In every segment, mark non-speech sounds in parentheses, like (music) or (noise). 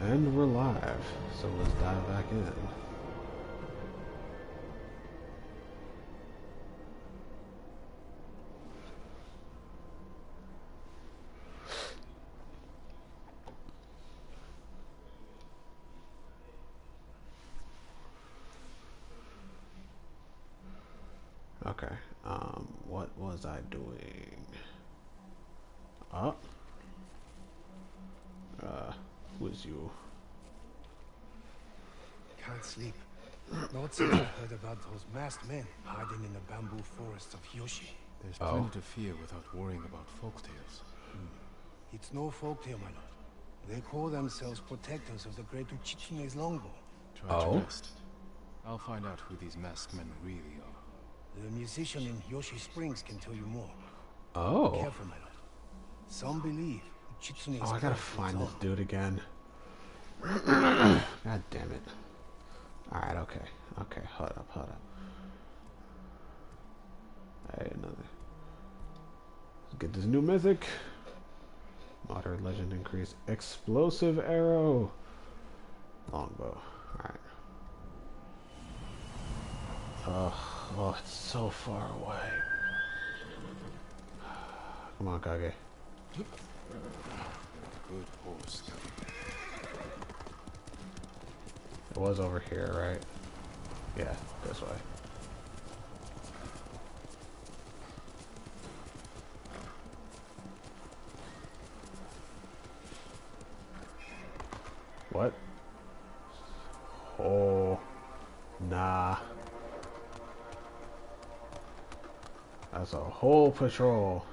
And we're live, so let's dive back in. Okay, um, what was I doing? Up. Uh, who is you? Can't sleep. Lord said I heard about those masked men hiding in the bamboo forests of Yoshi. There's Oh. plenty to fear without worrying about folktales. Hmm. It's no folktale, my lord. They call themselves protectors of the great Uchitsune's longbow. Try Oh? to rest. I'll find out who these masked men really are. The musician in Yoshi Springs can tell you more. Oh. Careful, my lord. Some believe Uchitsune's Oh, I gotta find lives this on. dude again. (clears throat) God damn it. Alright, okay. Okay, hold up, hold up. Hey, another. Let's get this new mythic. Modern legend increase. Explosive arrow. Longbow. Alright. Oh, oh, it's so far away. Come on, Kage. Good horse. Was over here, right? Yeah, this way. What? Oh, nah. That's a whole patrol.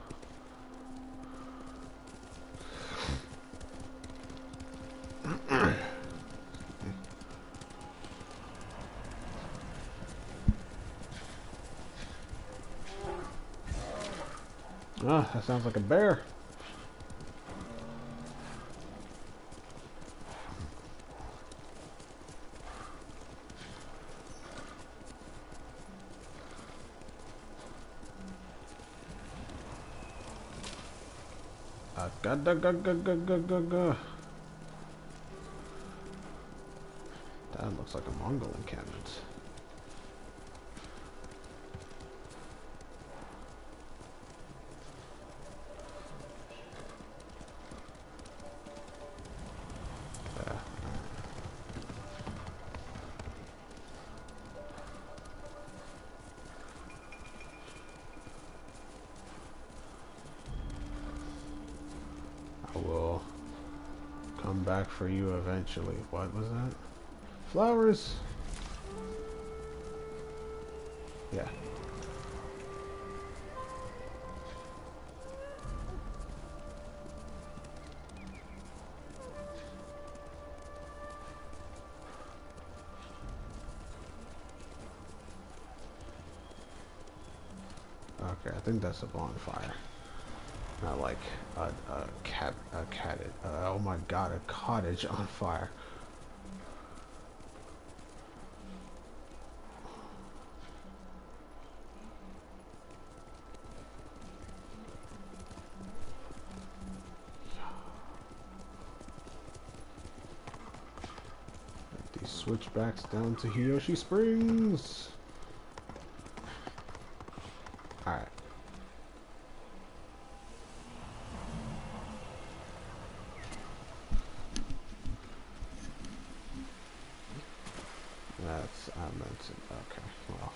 Ah, that sounds like a bear. Uh, ga da ga ga ga ga ga ga. That looks like a Mongol encampment. Yeah. I will come back for you eventually. What was that? Flowers. Yeah. Okay, I think that's a bonfire. Not like a, a cat, a cat, uh, oh my god, a cottage on fire. These switchbacks down to Hiyoshi Springs. Alright. That's I meant to, okay, well.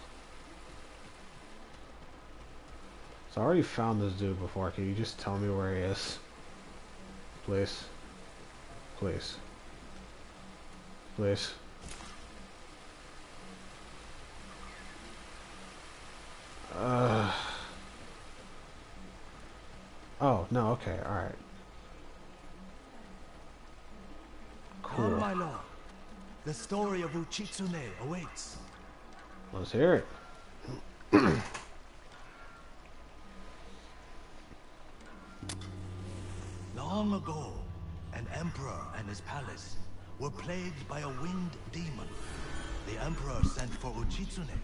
So I already found this dude before. Can you just tell me where he is? Please. Please. Please. Uh. Oh, no, okay, alright. Cool. my lord. The story of Uchitsune awaits. Let's hear it. (clears throat) Long ago, an emperor and his palace were plagued by a winged demon. The emperor sent for Uchitsune,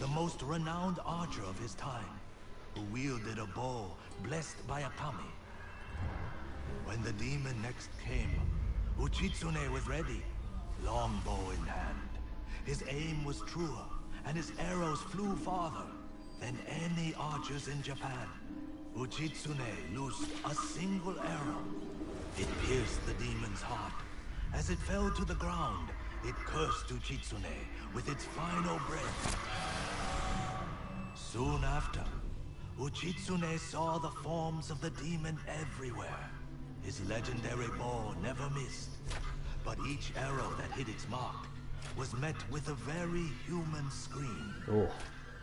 the most renowned archer of his time, who wielded a bow blessed by a kami. When the demon next came, Uchitsune was ready, longbow in hand. His aim was truer, and his arrows flew farther than any archers in Japan. Uchitsune loosed a single arrow. It pierced the demon's heart. As it fell to the ground, it cursed Uchitsune with its final breath. Soon after, Uchitsune saw the forms of the demon everywhere. His legendary bow never missed, but each arrow that hit its mark was met with a very human scream. Oh.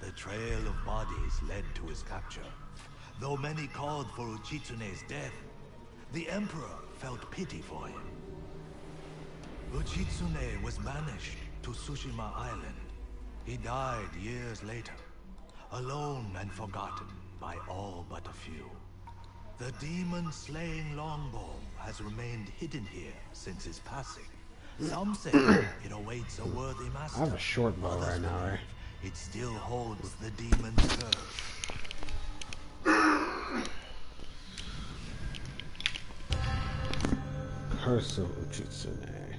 The trail of bodies led to his capture. Though many called for Uchitsune's death, the Emperor felt pity for him. Uchitsune was banished to Tsushima Island. He died years later, alone and forgotten by all but a few. The demon-slaying longbow has remained hidden here since his passing. Some say (coughs) it awaits a worthy master. I have a short bow right now, eh? right? It still holds the demon's curse. Curse of Uchitsune.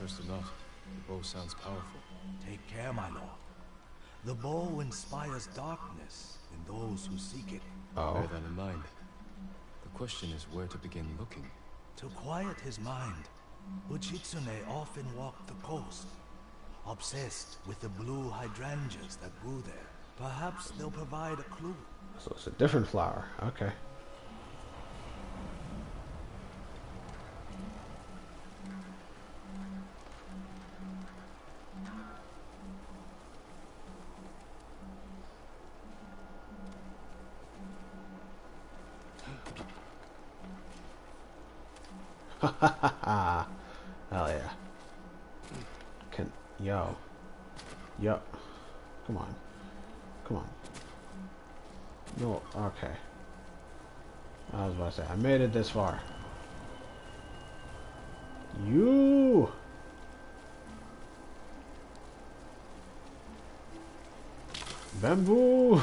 First of not, the bow sounds powerful. Take care, my lord. The bow inspires darkness in those who seek it. Oh. Bear that in mind. The question is where to begin looking. To quiet his mind, Uchitsune often walked the coast, obsessed with the blue hydrangeas that grew there. Perhaps they'll provide a clue. So it's a different flower. Okay. Hell yeah. Can yo. Yo. Come on. Come on. No, okay. I was about to say, I made it this far. You! Bamboo!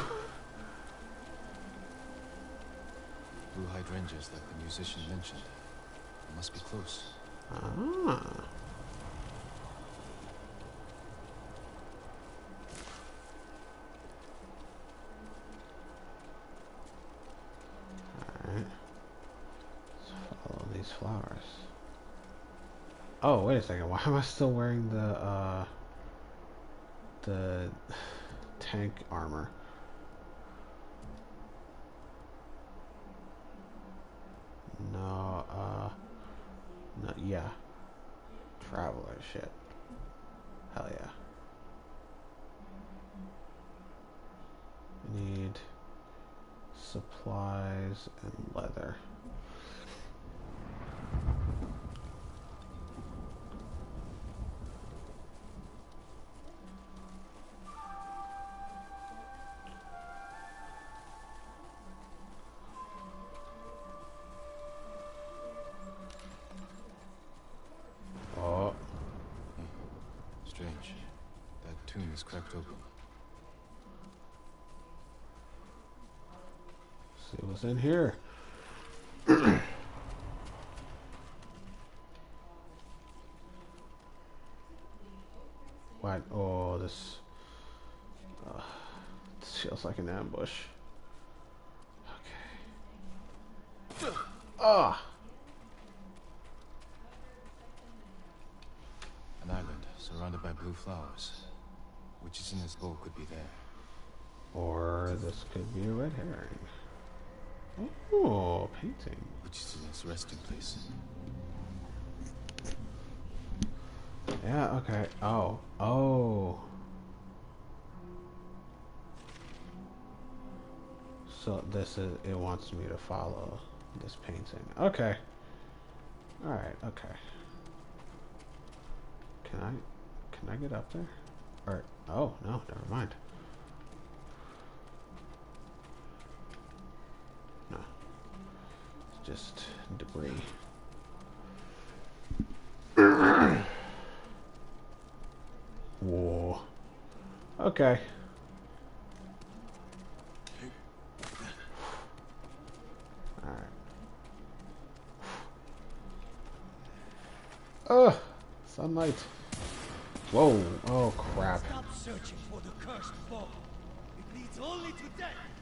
Blue hydrangeas that the musician mentioned. It must be close. Ah. Alright. Let's follow these flowers. Oh, wait a second. (laughs) Why am I still wearing the, uh, the (sighs) tank armor? No, uh, no, yeah. Traveler shit. Hell yeah. Need supplies and leather. In here. (clears throat) what? Oh, this. Uh, this feels like an ambush. Okay. Ah! An island surrounded by blue flowers. Which is in this bow could be there. Or this could be a red herring. Oh, painting. Which is in its resting place. Yeah, okay. Oh. Oh. So this is it wants me to follow this painting. Okay. Alright, okay. Can I can I get up there? Or oh no, never mind. just debris. War. Okay. Alright. Ugh! Sunlight. Whoa. Oh, crap. Stop searching for the cursed ball. It leads only to death.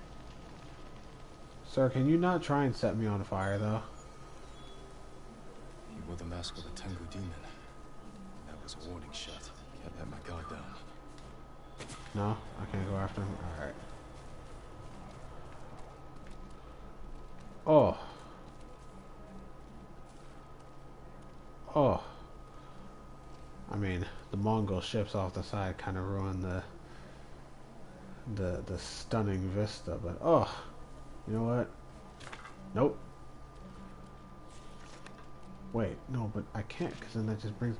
Sir, can you not try and set me on fire, though? He wore the mask of a Tengu demon. That was a warning shot. Can't let my guard down. No? I can't go after him? Alright. Oh. Oh. I mean, the Mongol ships off the side kind of ruined the the the stunning vista, but oh, you know what? Nope. Wait, no, but I can't because then that just brings.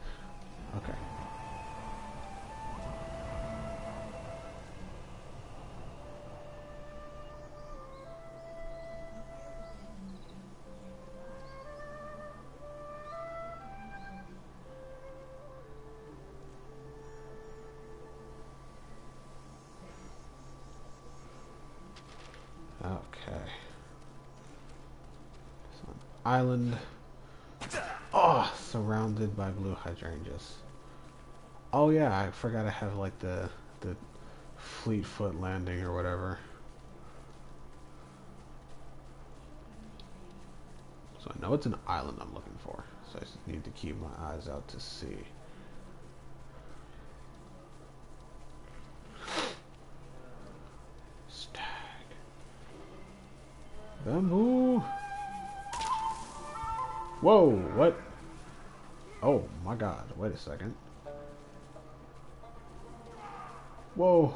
Okay. By blue hydrangeas. Oh yeah, I forgot I have like the the Fleetfoot landing or whatever. So I know it's an island I'm looking for. So I just need to keep my eyes out to see. (sighs) Stag. Bamboo. Whoa, what? Oh my god, wait a second. Whoa.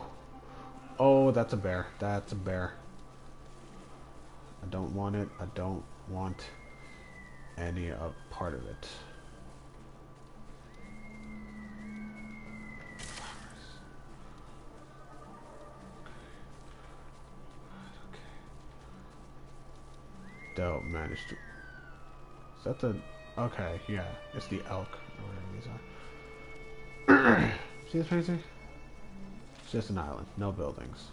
Oh, that's a bear. That's a bear. I don't want it. I don't want any of part of it. Dope managed to. Is that the? Okay, yeah, it's the elk or whatever these are. (clears throat) See this painting? It's just an island, no buildings.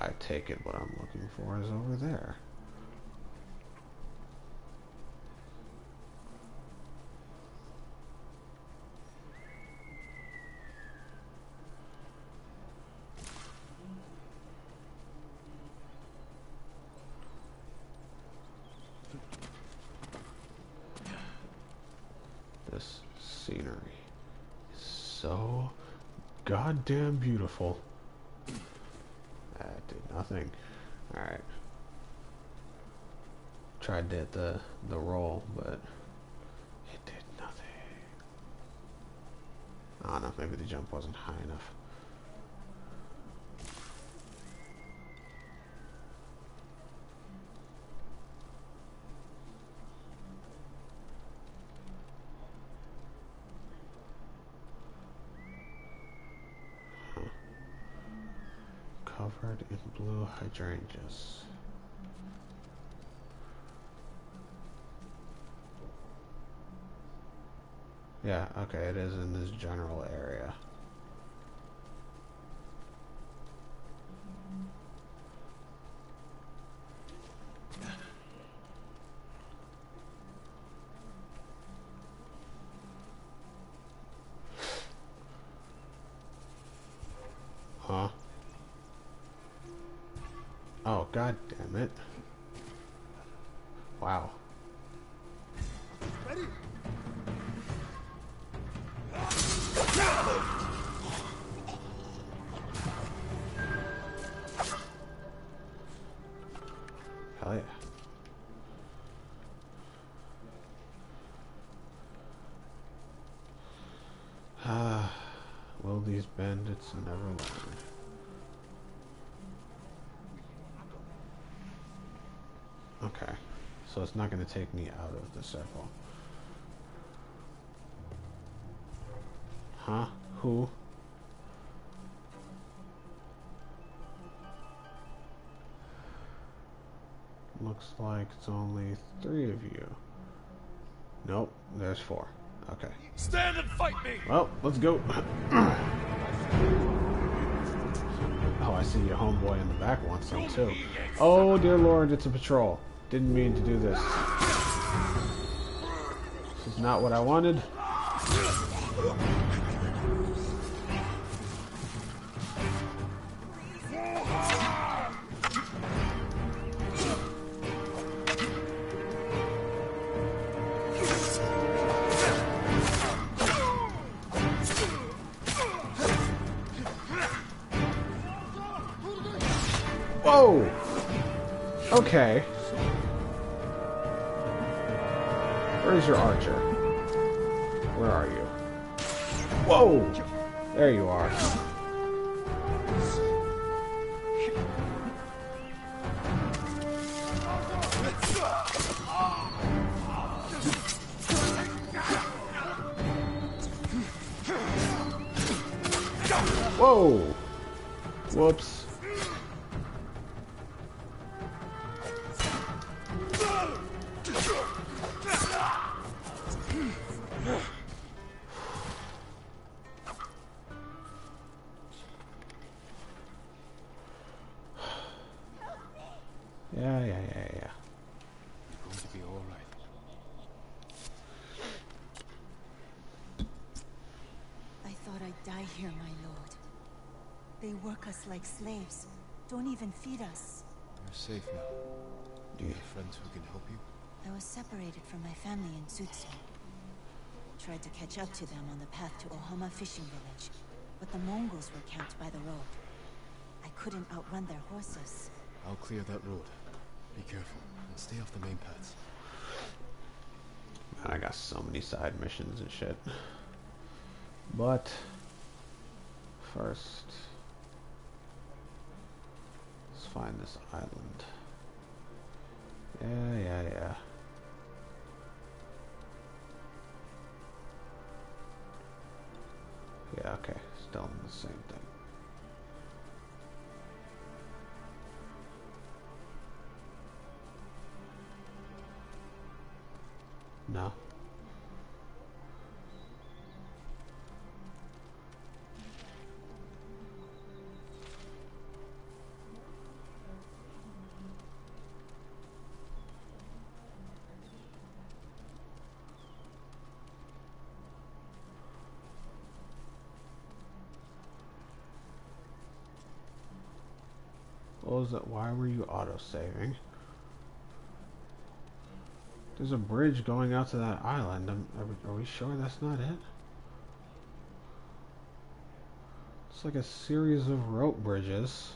I take it what I'm looking for is over there. This scenery is so goddamn beautiful. That did nothing. Alright. Tried to hit the, the roll, but it did nothing. I don't know, maybe the jump wasn't high enough. Covered in blue hydrangeas. Yeah, okay, it is in this general area. So it's not going to take me out of the circle. Huh? Who? Looks like it's only three of you. Nope, there's four. Okay. Stand and fight me! Well, let's go. (clears throat) oh, I see your homeboy in the back wants some too. Oh dear lord, it's a patrol. Didn't mean to do this. This is not what I wanted. Us like slaves. Don't even feed us. You're safe now. Do you have friends who can help you? I was separated from my family in Sutsu. Tried to catch up to them on the path to Ohama fishing village, but the Mongols were camped by the road. I couldn't outrun their horses. I'll clear that road. Be careful and stay off the main paths. Man, I got so many side missions and shit. But first, let's find this island. Yeah, yeah, yeah. Yeah, okay. Still in the same thing. No. It? Why were you auto-saving? There's a bridge going out to that island. Um, are, we, are we sure that's not it? It's like a series of rope bridges.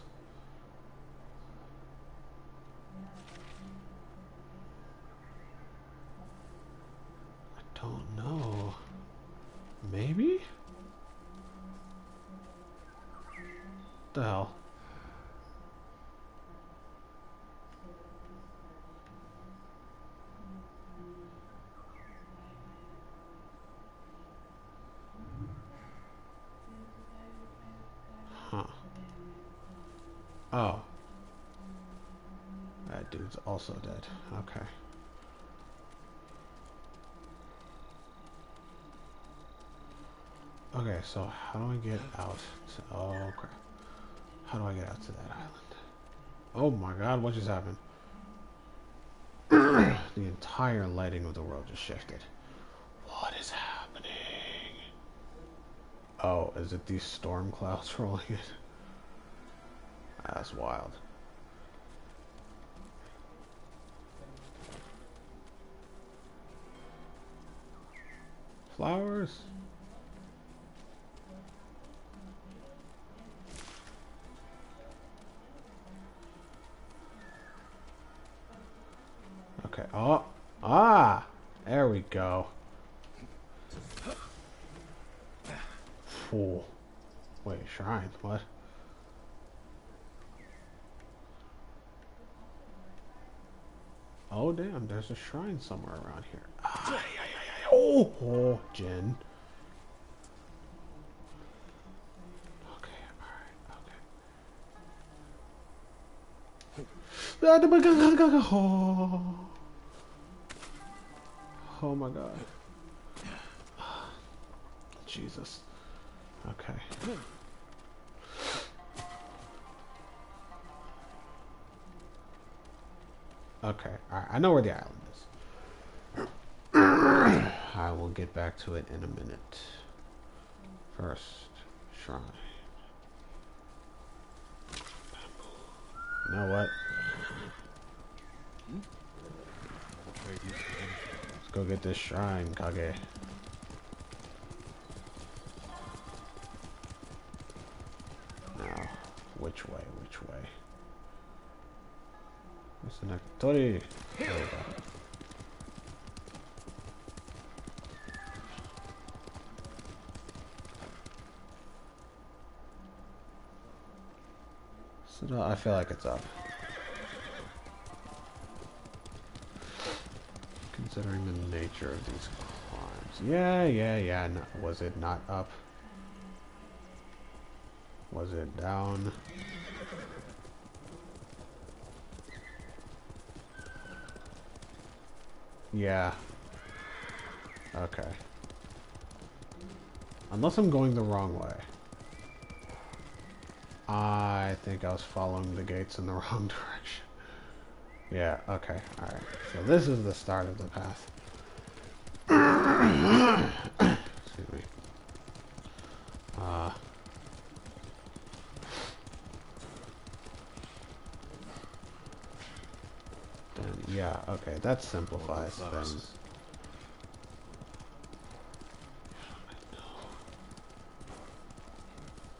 Okay. Okay, so how do I get out? To, oh crap. How do I get out to that island? Oh my god, what just happened? (clears throat) the entire lighting of the world just shifted. What is happening? Oh, is it these storm clouds (laughs) rolling in? That's wild. Flowers? Okay. Oh. Ah! There we go. Fool. Wait, shrine. What? Oh, damn. There's a shrine somewhere around here. Oh, oh Jin. Okay, alright, okay. Oh. oh my god. Jesus. Okay. Okay, alright, I know where the island I will get back to it in a minute. First, shrine. You know what? Let's go get this shrine, Kage. Now, which way, which way? Where's the next? Torii! There we go. No, I feel like it's up. Considering the nature of these climbs. Yeah, yeah, yeah. No, was it not up? Was it down? Yeah. Okay. Unless I'm going the wrong way. I think I was following the gates in the (laughs) wrong direction. Yeah, okay, alright. So this is the start of the path. (coughs) Excuse me. Uh, then, yeah, okay, that simplifies things.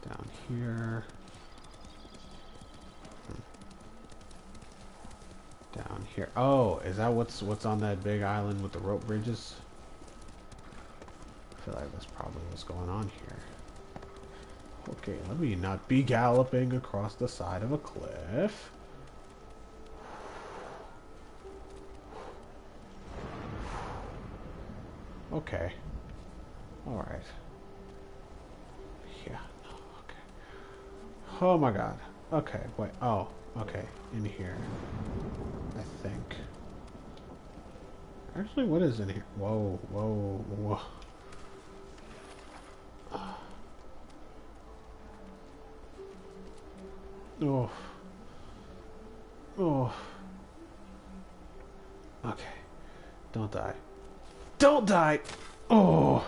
Down here. Hmm. Down here. Oh, is that what's what's on that big island with the rope bridges? I feel like that's probably what's going on here. Okay, let me not be galloping across the side of a cliff. Okay. Alright. Yeah, no, okay. Oh my god. Okay, wait. Oh, okay. In here. I think. Actually, what is in here? Whoa, whoa, whoa. Oh. Oh. Okay. Don't die. Don't die! Oh!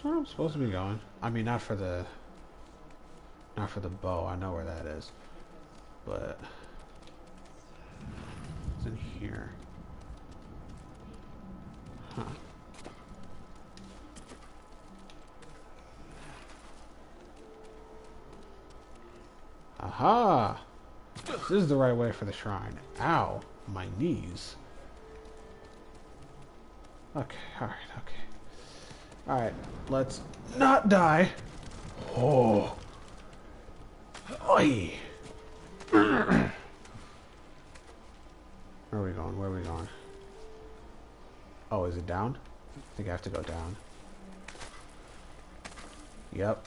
This where I'm supposed to be going? I mean, not for the... Not for the bow. I know where that is. But... It's in here. Huh. Aha! This is the right way for the shrine. Ow! My knees. Okay, alright, okay. Alright, let's not die. Oh. Oi! (clears throat) Where are we going? Where are we going? Oh, is it down? I think I have to go down. Yep.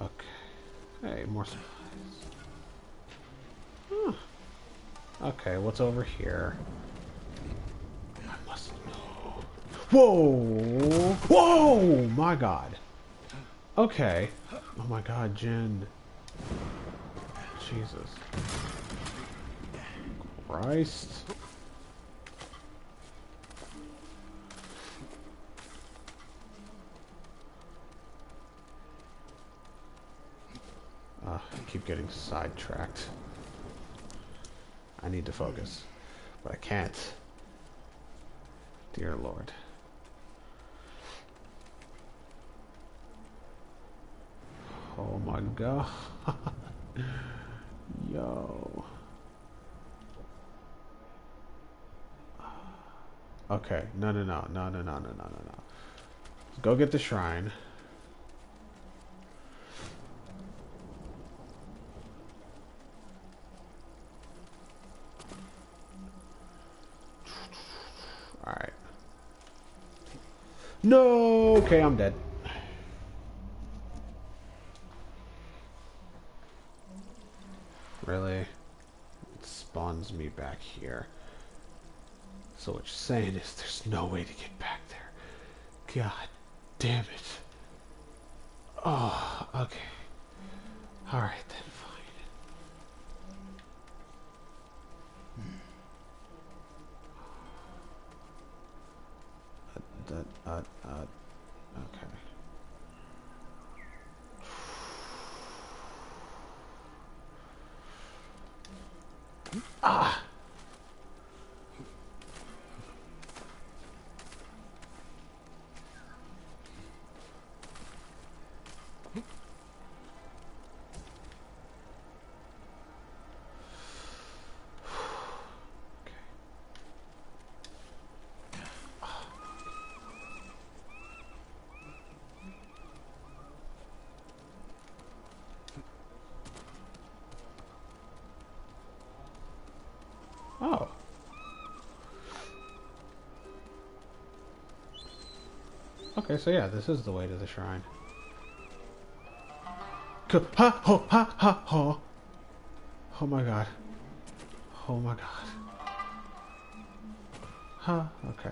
Okay. Hey, more supplies. Huh. Okay, what's over here? I must know. Whoa! Whoa! My god. Okay. Oh my god, Jin. Jesus. Christ. Uh, I keep getting sidetracked. I need to focus. But I can't. Dear Lord. Oh my god. (laughs) Yo. Okay. No, no. No, no, no, no, no, no, no. Go get the shrine. Okay, I'm dead. Really? It spawns me back here. So what you're saying is there's no way to get back there. God damn it. Oh, okay. Alright then, fine. Uh, that, uh, uh, okay. Ah! Oh. Okay, so yeah, this is the way to the shrine. Ha ho ha ha ho. Oh my god. Oh my god. Huh, okay.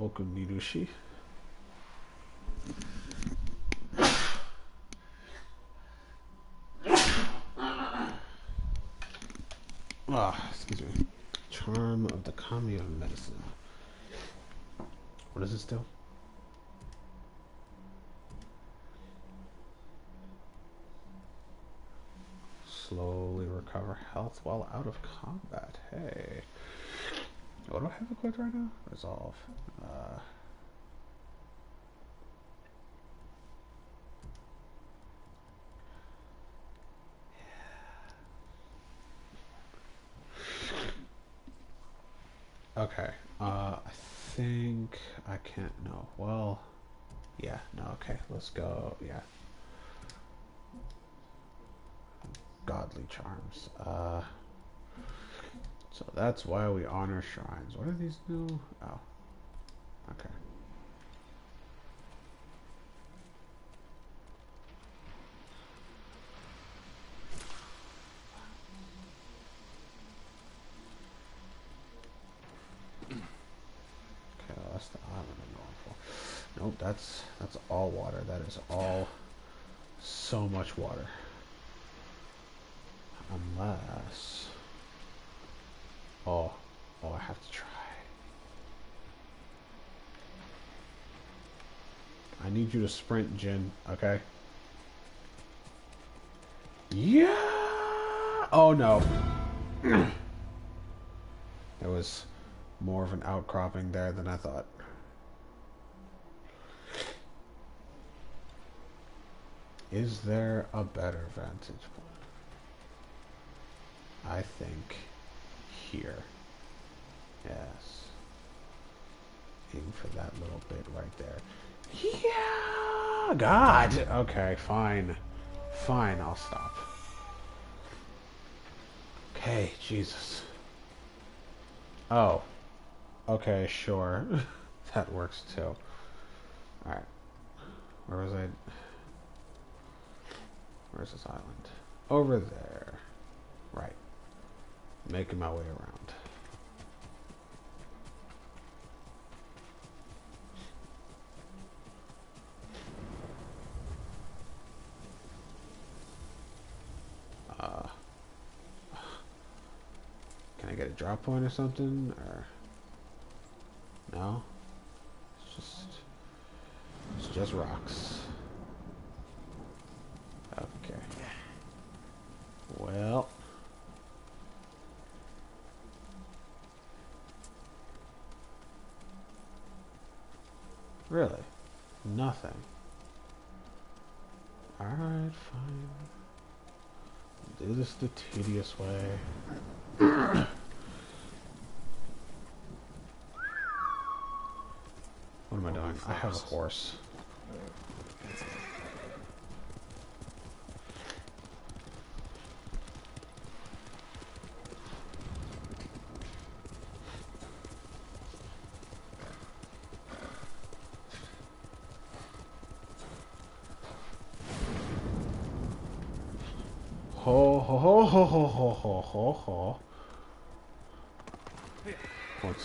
Okuninushi. Ah, excuse me. Charm of the Kami of Medicine. What is it still? Slowly recover health while out of combat. Hey. What do I have equipped right now? Resolve. Uh, okay. Uh, I think I can't. No. Well, yeah. No. Okay. Let's go. Yeah. Godly charms. Uh. So that's why we honor shrines. What do these do? Oh. Okay. Okay, that's the island I'm going for. Nope, that's water. That is all so much water. Unless Oh, oh, I have to try. I need you to sprint, Jin, okay? Yeah! Oh no. (clears throat) there was more of an outcropping there than I thought. Is there a better vantage point? I think here. Yes. Aim for that little bit right there. Yeah! God! Okay, fine. Fine, I'll stop. Okay, Jesus. Oh. Okay, sure. (laughs) that works too. Alright. Where was I? Where's this island? Over there. Right making my way around. Uh, can I get a drop point or something? Or no? It's just it's just rocks. Okay. Well. Really? Nothing. Alright, fine. Do this the tedious way. what am I doing? I have a horse.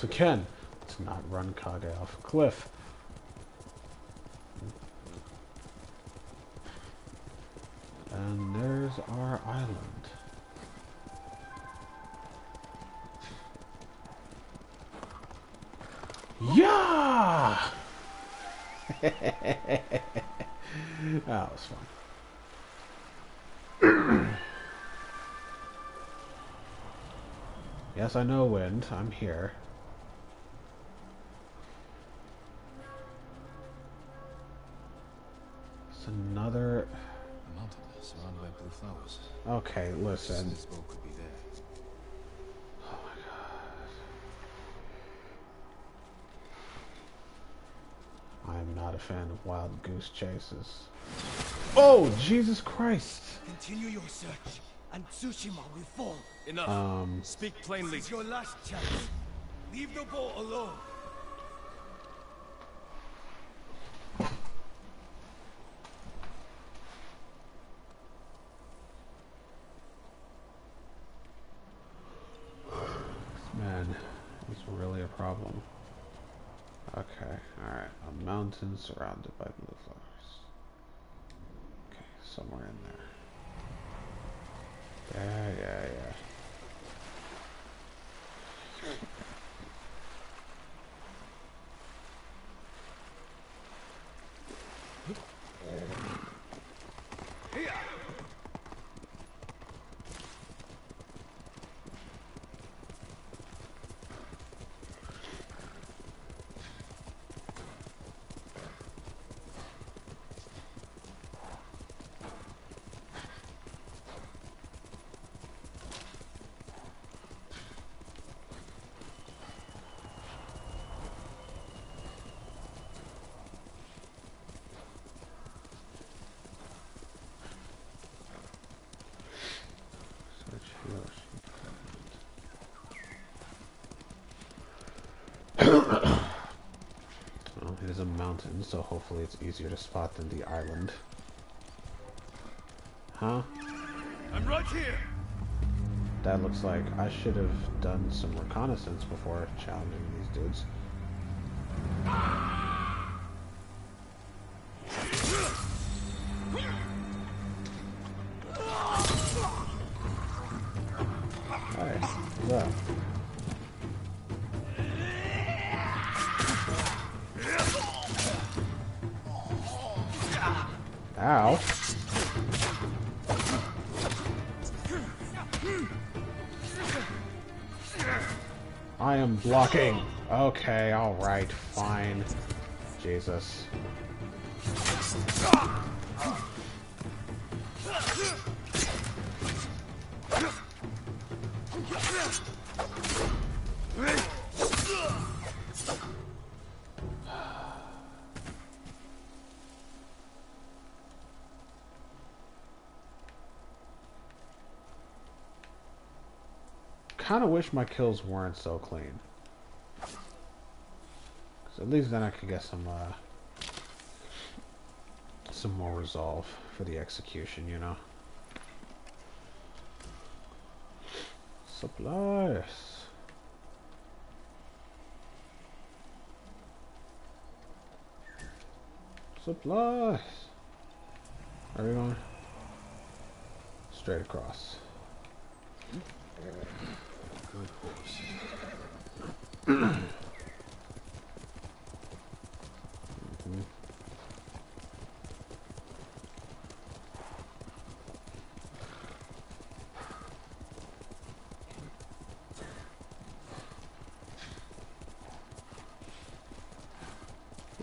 Once again, let's not run Kage off a cliff. And there's our island. Yeah! (laughs) that was fun. (clears throat) Yes, I know wind. I'm here. Okay, listen. This boat could be there. Oh my god. I am not a fan of wild goose chases. Oh, Jesus Christ! Continue your search, and Tsushima will fall. Enough. Um, Speak plainly. This is your last chance. Leave the boat alone. man, it's really a problem. Okay, alright. A mountain surrounded by blue flowers. Okay, somewhere in there. Yeah, yeah, yeah. Search Hiroshi. Well, it is a mountain, so hopefully it's easier to spot than the island. Huh? I'm right here. That looks like I should have done some reconnaissance before challenging these dudes. Blocking. Okay, alright, fine. Jesus. Kind of wish my kills weren't so clean. At least then I could get some, uh, some more resolve for the execution, you know? Supplies. Supplies. Are we going? Straight across. good horse. (clears throat)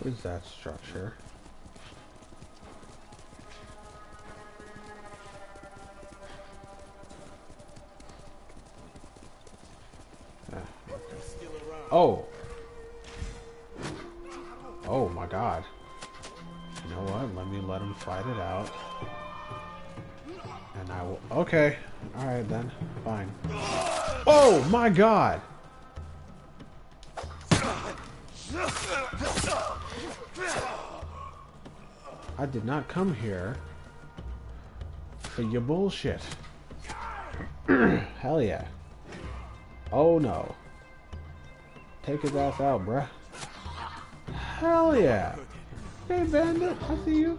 Where's that structure? Ah, Oh! Oh my god. You know what? Let me let him fight it out. And I will. Okay. Alright then. Fine. Oh my god! I did not come here for your bullshit. (clears throat) Hell yeah. Oh no. Take his ass out, bruh. Hell yeah. Hey, bandit, I see you.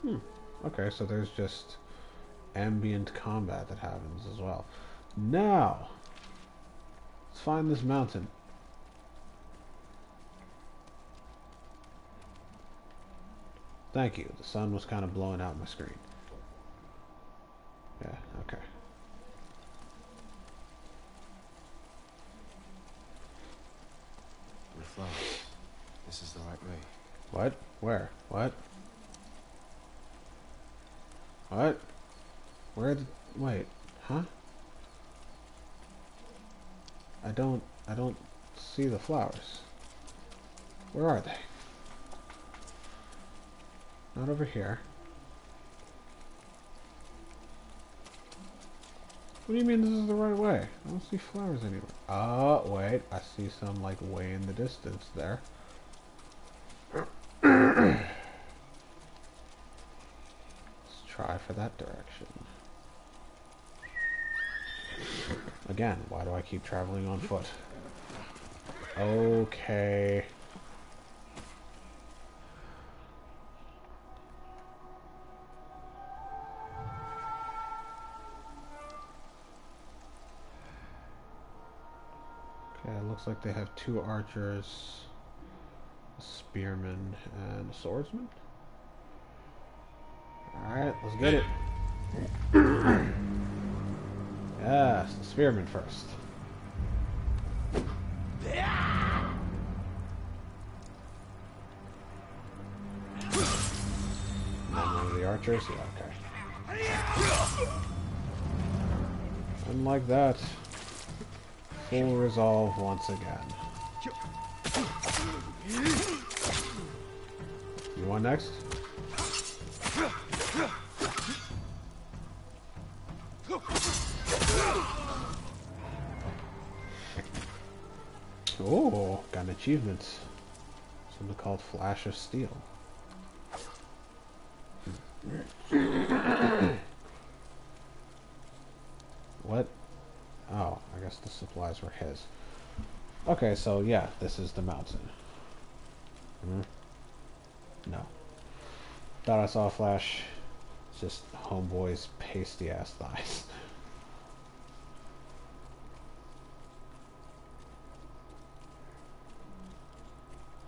Hmm. Okay, so there's just ambient combat that happens as well. Now, let's find this mountain. Thank you. The sun was kind of blowing out my screen. Yeah, okay. This is the right way. What? Where? What? What? Where did... Wait. Huh? I don't... I don't see the flowers. Where are they? Not over here. What do you mean this is the right way? I don't see flowers anywhere. Oh, wait. I see some, like, way in the distance there. (clears throat) Let's try for that direction. Again, why do I keep traveling on foot? Okay. Okay, it looks like they have two archers, a spearman, and a swordsman. Alright, let's get it. (clears throat) yes, the spearman first. The archers? Yeah, okay. And like that, full resolve once again. You want next? Oh, got an achievement. Something called Flash of Steel. (coughs) what? Oh, I guess the supplies were his. Okay, so yeah, this is the mountain. Hmm? No. Thought I saw a flash. It's just homeboy's pasty ass thighs.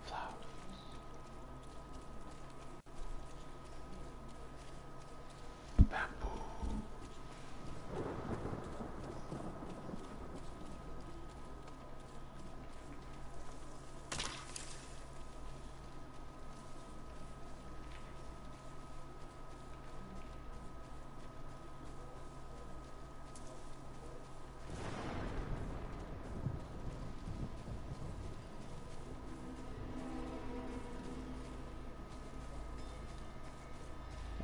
Flowers. Bamboo.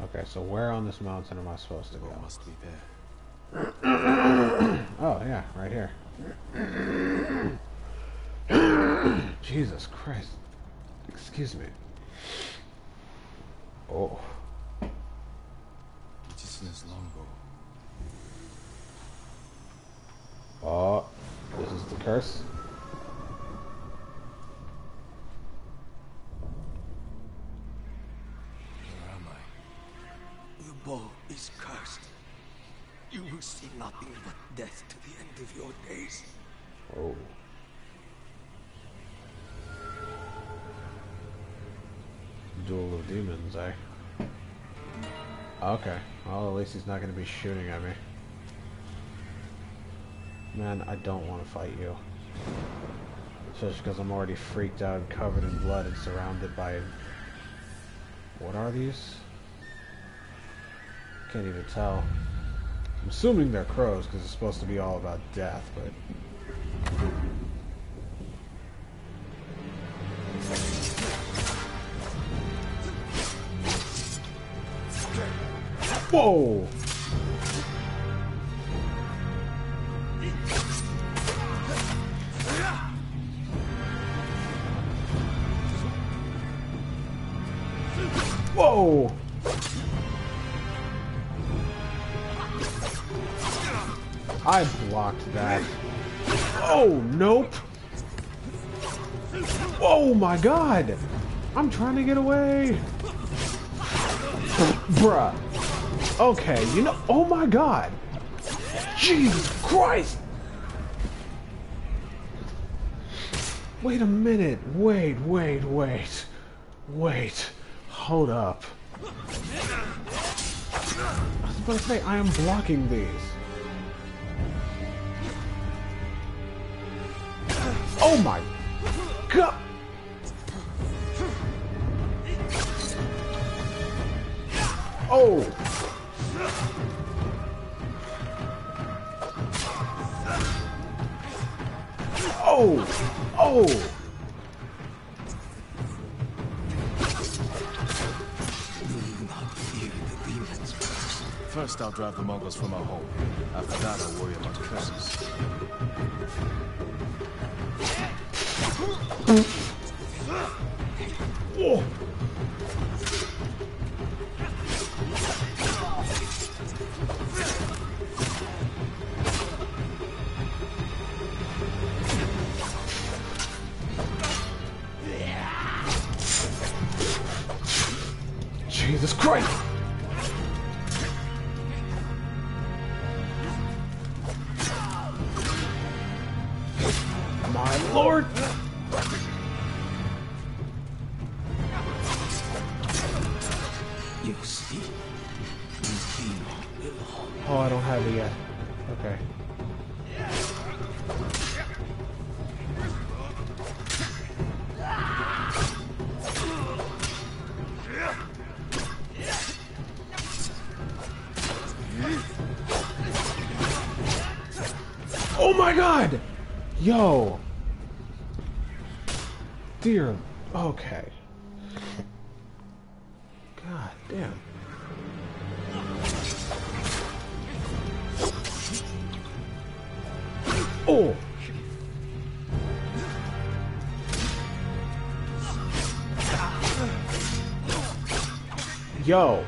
Okay, so where on this mountain am I supposed to go? What must be there? (clears throat) Oh, yeah, right here. (clears throat) Jesus Christ. Excuse me. Okay. Well, at least he's not going to be shooting at me. Man, I don't want to fight you. Especially because I'm already freaked out, covered in blood, and surrounded by... What are these? Can't even tell. I'm assuming they're crows, because it's supposed to be all about death, but... trying to get away! Bruh. Okay, you know, oh my god! Jesus Christ! Wait a minute, wait, wait, wait. Wait, hold up. I was about to say, I am blocking these. Oh my Oh! Oh! Oh! First, I'll drive the Mongols from our home. After that, I'll worry about curses. Yo!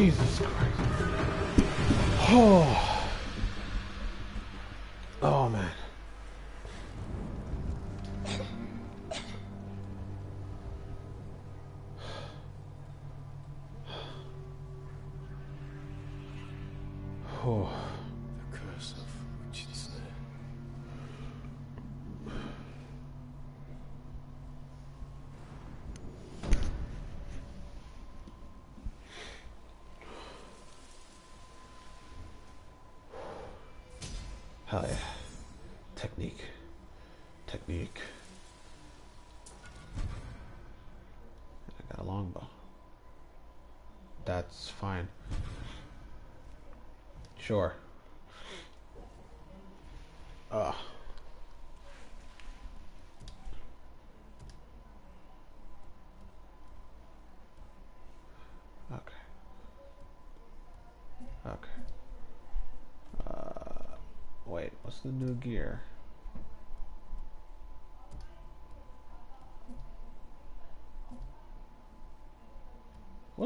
Jesus Christ. Technique. Technique. I got a longbow. That's fine. Sure. Ugh. Okay. Okay. Uh, wait, what's the new gear?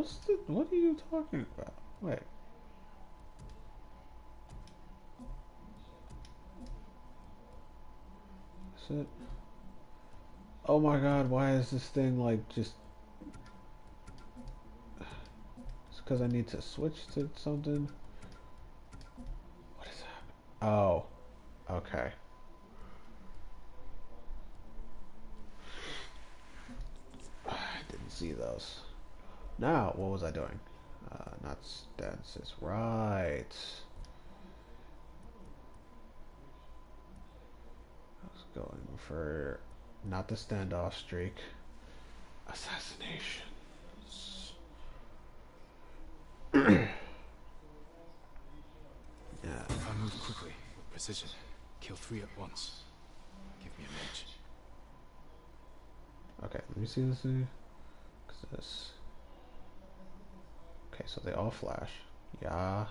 What's the, what are you talking about? Wait. Is it? Oh my god, why is this thing like just It's because I need to switch to something. What is that? Oh, okay. (sighs) I didn't see those. Now, what was I doing? Uh, not stances. Right. I was going for not the standoff streak. assassinations. (clears throat) yeah. If I move quickly, with precision, kill three at once. Give me a match. Okay, let me see this thing. What's this? Okay, so they all flash. Yeah.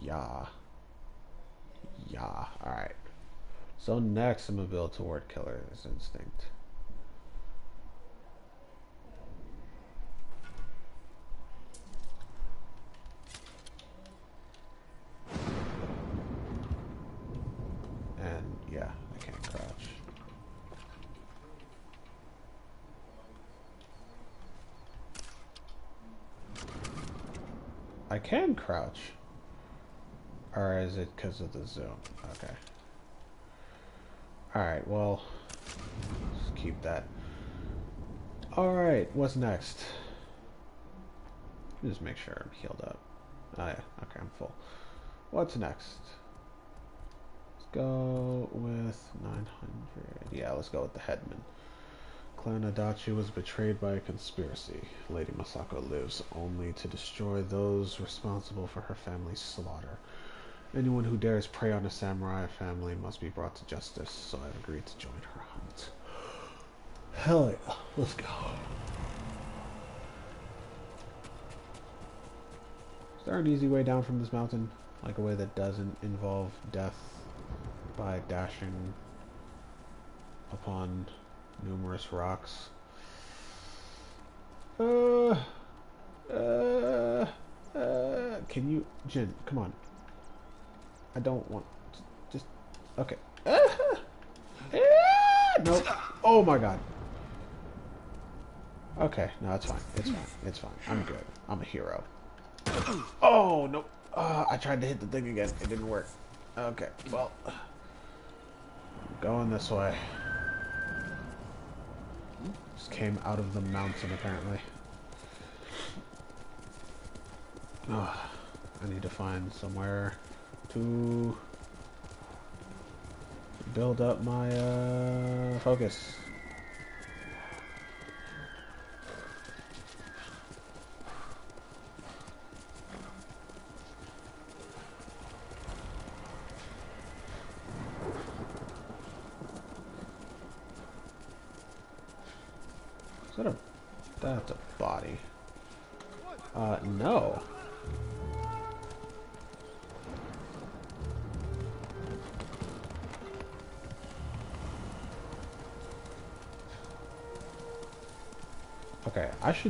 Yeah. Yeah. Alright. So next I'm gonna build toward killer's instinct. And yeah, I can't crouch. I can crouch. Or is it because of the zoom? Okay. Alright, well, keep that. Alright, what's next? Just make sure I'm healed up. Oh yeah, okay, I'm full. What's next? Let's go with 900. Yeah, let's go with the headman. Clan Adachi was betrayed by a conspiracy. Lady Masako lives only to destroy those responsible for her family's slaughter. Anyone who dares prey on a samurai family must be brought to justice, so I've agreed to join her hunt. Hell yeah, let's go. Is there an easy way down from this mountain? Like a way that doesn't involve death by dashing upon numerous rocks? Uh, uh, uh, can you, Jin, come on. I don't want to, just, okay. (laughs) Nope. Oh my god. Okay, no, it's fine. It's fine. It's fine. I'm good. I'm a hero. Oh, no. Uh, I tried to hit the thing again. It didn't work. Okay, well. Going this way. Just came out of the mountain, apparently. Oh, I need to find somewhere to build up my uh, focus.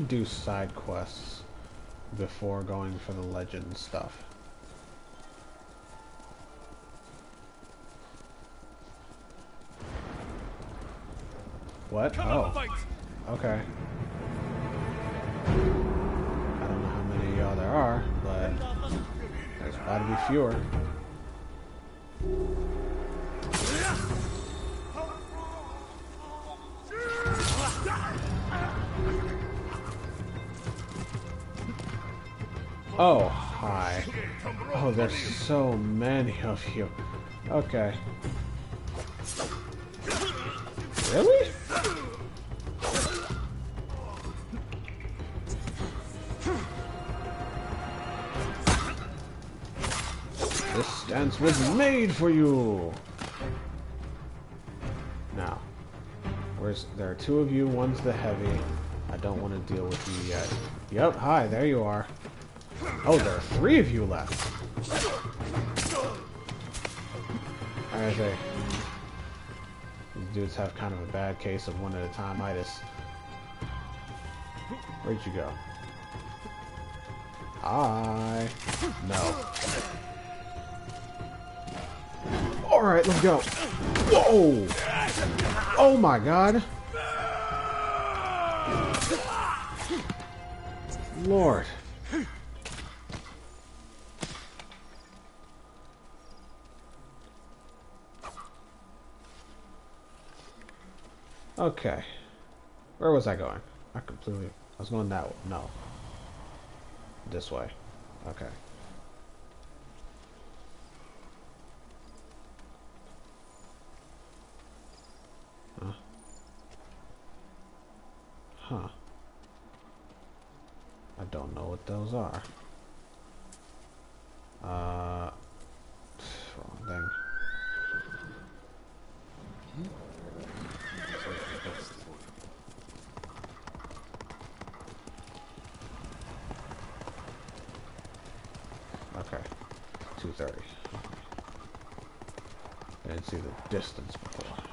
Should do side quests before going for the legend stuff. What? Oh. Okay. I don't know how many of y'all there are, but there's about to be fewer. There's so many of you. Okay. Really? This dance was made for you. Now, where's there are two of you? One's the heavy. I don't want to deal with you yet. Yep. Hi. There you are. Oh, there are three of you left. They. These dudes have kind of a bad case of one at a time itis. Where'd you go? Hi. No. Alright, let's go. Whoa! Oh my god. Lord. Okay. Where was I going? I completely... I was going that way. No. This way. Okay. Huh. Huh. I don't know what those are. Uh... Wrong thing. Okay. 230. I didn't see the distance before.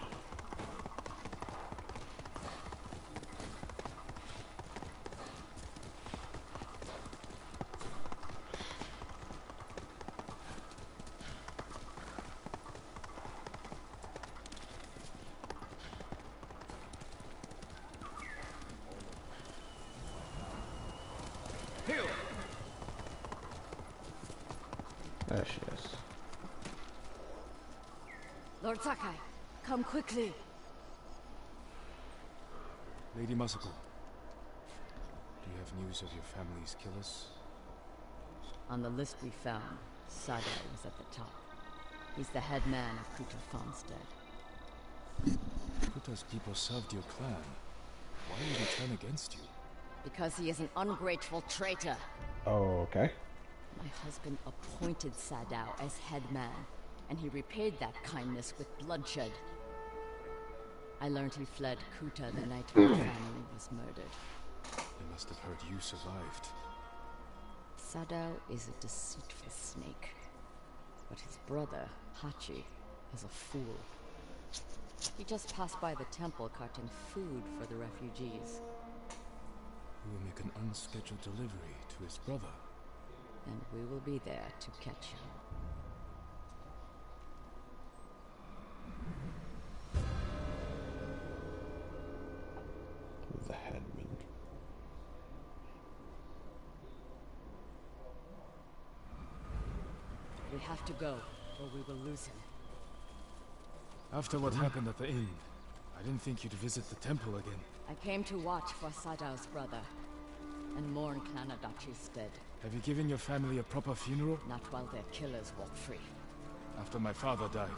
There she is. Lord Sakai, come quickly. Lady Masako. Do you have news of your family's killers? On the list we found, Sadao was at the top. He's the head man of Kuta Farmstead. Kuta's people served your clan. Why would he turn against you? Because he is an ungrateful traitor. Oh, okay. My husband appointed Sadao as head man, and he repaid that kindness with bloodshed. I learned he fled Kuta the night my (clears throat) family was murdered. He must have heard you survived. Sadao is a deceitful snake. But his brother, Hachi, is a fool. He just passed by the temple carting food for the refugees. He will make an unscheduled delivery to his brother. And we will be there to catch him. The headman. We have to go, or we will lose him. After what happened at the inn, I didn't think you'd visit the temple again. I came to watch for Sadao's brother, and mourn Clan Adachi's dead, Have you given your family a proper funeral? not while their killers walk free. After my father died,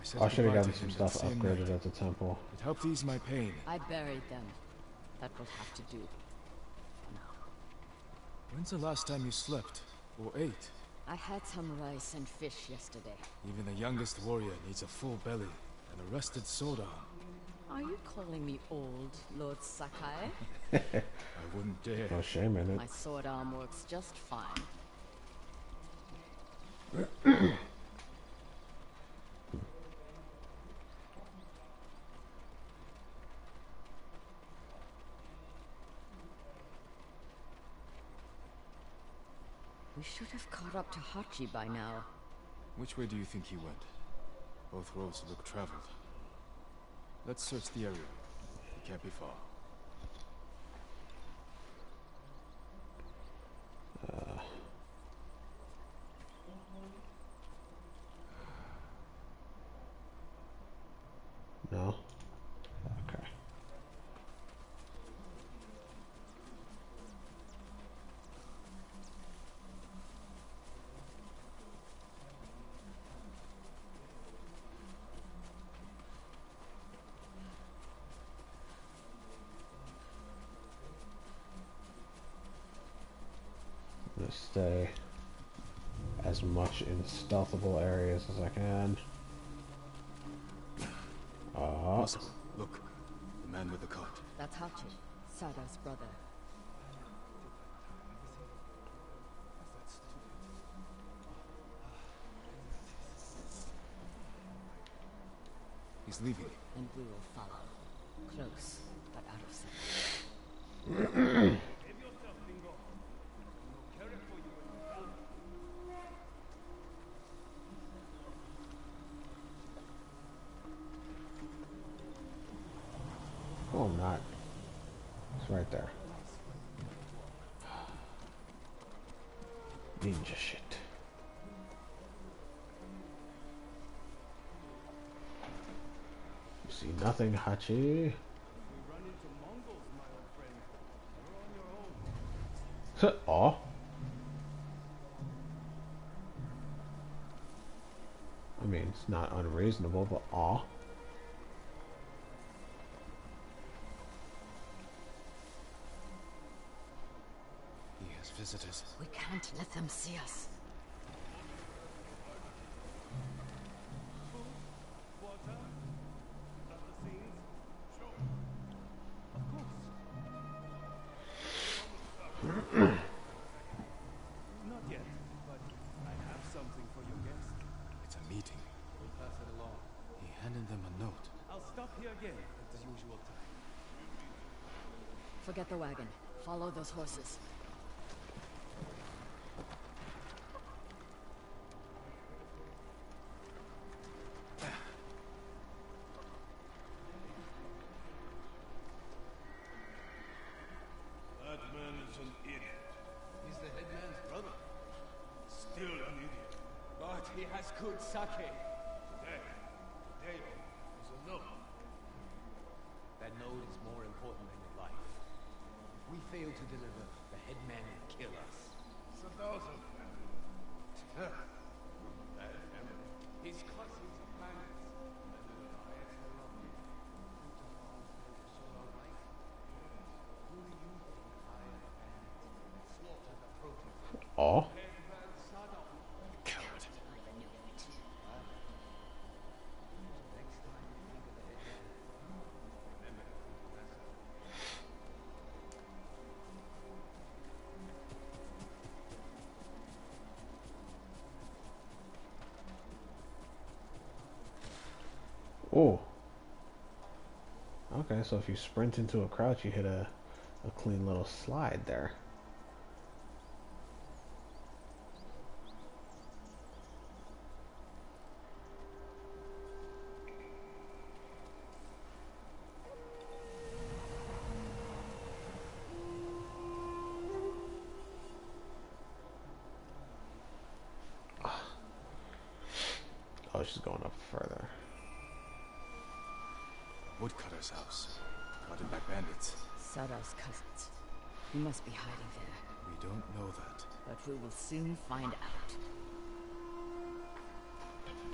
I said I should have gotten some stuff upgraded night. at the temple. It helped ease my pain. I buried them. That will have to do. Now, When's the last time you slept? Or ate? I had some rice and fish yesterday. Even the youngest warrior needs a full belly and a rested sword arm. Are you calling me old, Lord Sakai? (laughs) I wouldn't dare. No shame in it. My sword arm works just fine. (clears throat) We should have caught up to Hachi by now. Which way do you think he went? Both roads look traveled. Let's search the area. He can't be far. No? Okay. stay as much in stealthable areas as I can. Uh, Awesome. Look, the man with the cart. That's Hachi, Sadao's brother. He's leaving. And we will follow. Close, but out of sight. (clears throat) oh, I'm not. It's right there. Ninja shit. You see nothing, Hachi. Stop here again at the usual time. Forget the wagon. Follow those horses. So if you sprint into a crouch, you hit a, a clean little slide there.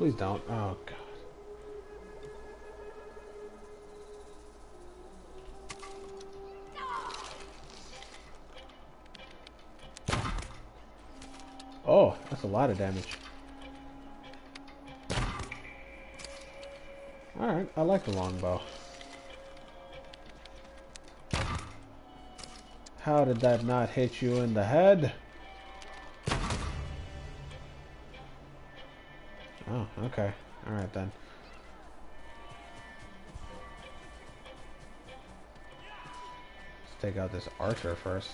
Please don't. Oh, God. Oh, that's a lot of damage. Alright, I like the longbow. How did that not hit you in the head? Then. Let's take out this archer first.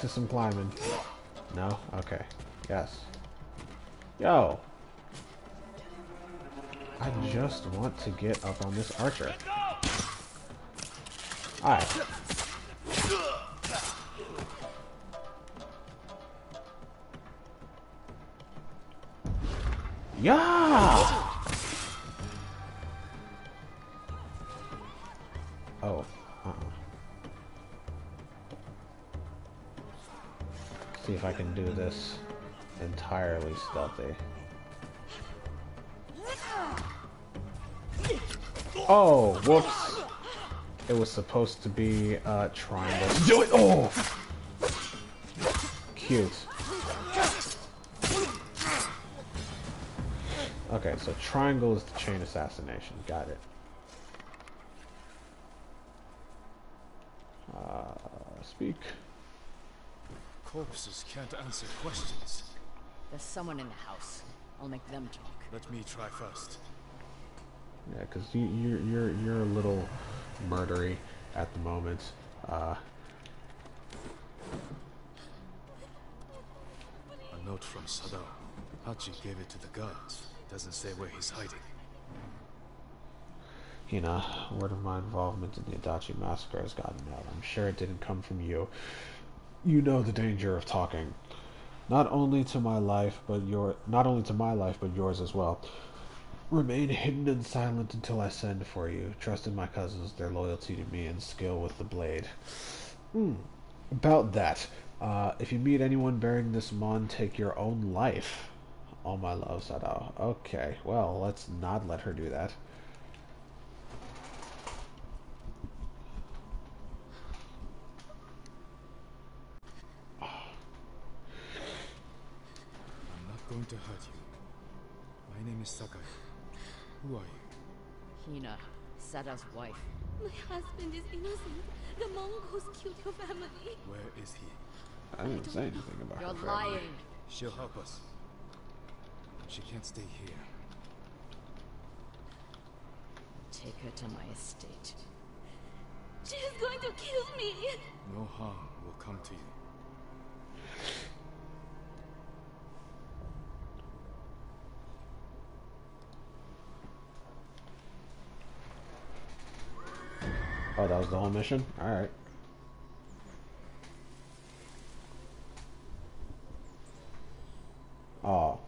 To some climbing? No? Okay. Yes. Yo! I just want to get up on this archer. Alright. Yeah! I can do this entirely stealthy. Oh, whoops. It was supposed to be uh, triangle. Do it! Oh! Cute. Okay, so triangle is the chain assassination. Got it. Uh, speak. Corpses can't answer questions. There's someone in the house. I'll make them talk. Let me try first. Yeah, because you, you're you're you're a little murdery at the moment. Uh, A note from Sadao. Hachi gave it to the guards. Doesn't say where he's hiding. Hina, word of my involvement in the Adachi massacre has gotten out. I'm sure it didn't come from you. You know the danger of talking. Not only to my life, but your not only to my life, but yours as well. Remain hidden and silent until I send for you. Trust in my cousins, their loyalty to me, and skill with the blade. Hmm. About that, uh, if you meet anyone bearing this mon, take your own life. All my love, Sadao. Okay, well, let's not let her do that. I'm not going to hurt you. My name is Sakai. Who are you? Hina, Sadao's wife. My husband is innocent. The Mongols killed your family. Where is he? I didn't say anything about You're her family. lying. She'll help us. She can't stay here. Take her to my estate. She is going to kill me. No harm will come to you. That was the whole mission? Alright. Oh.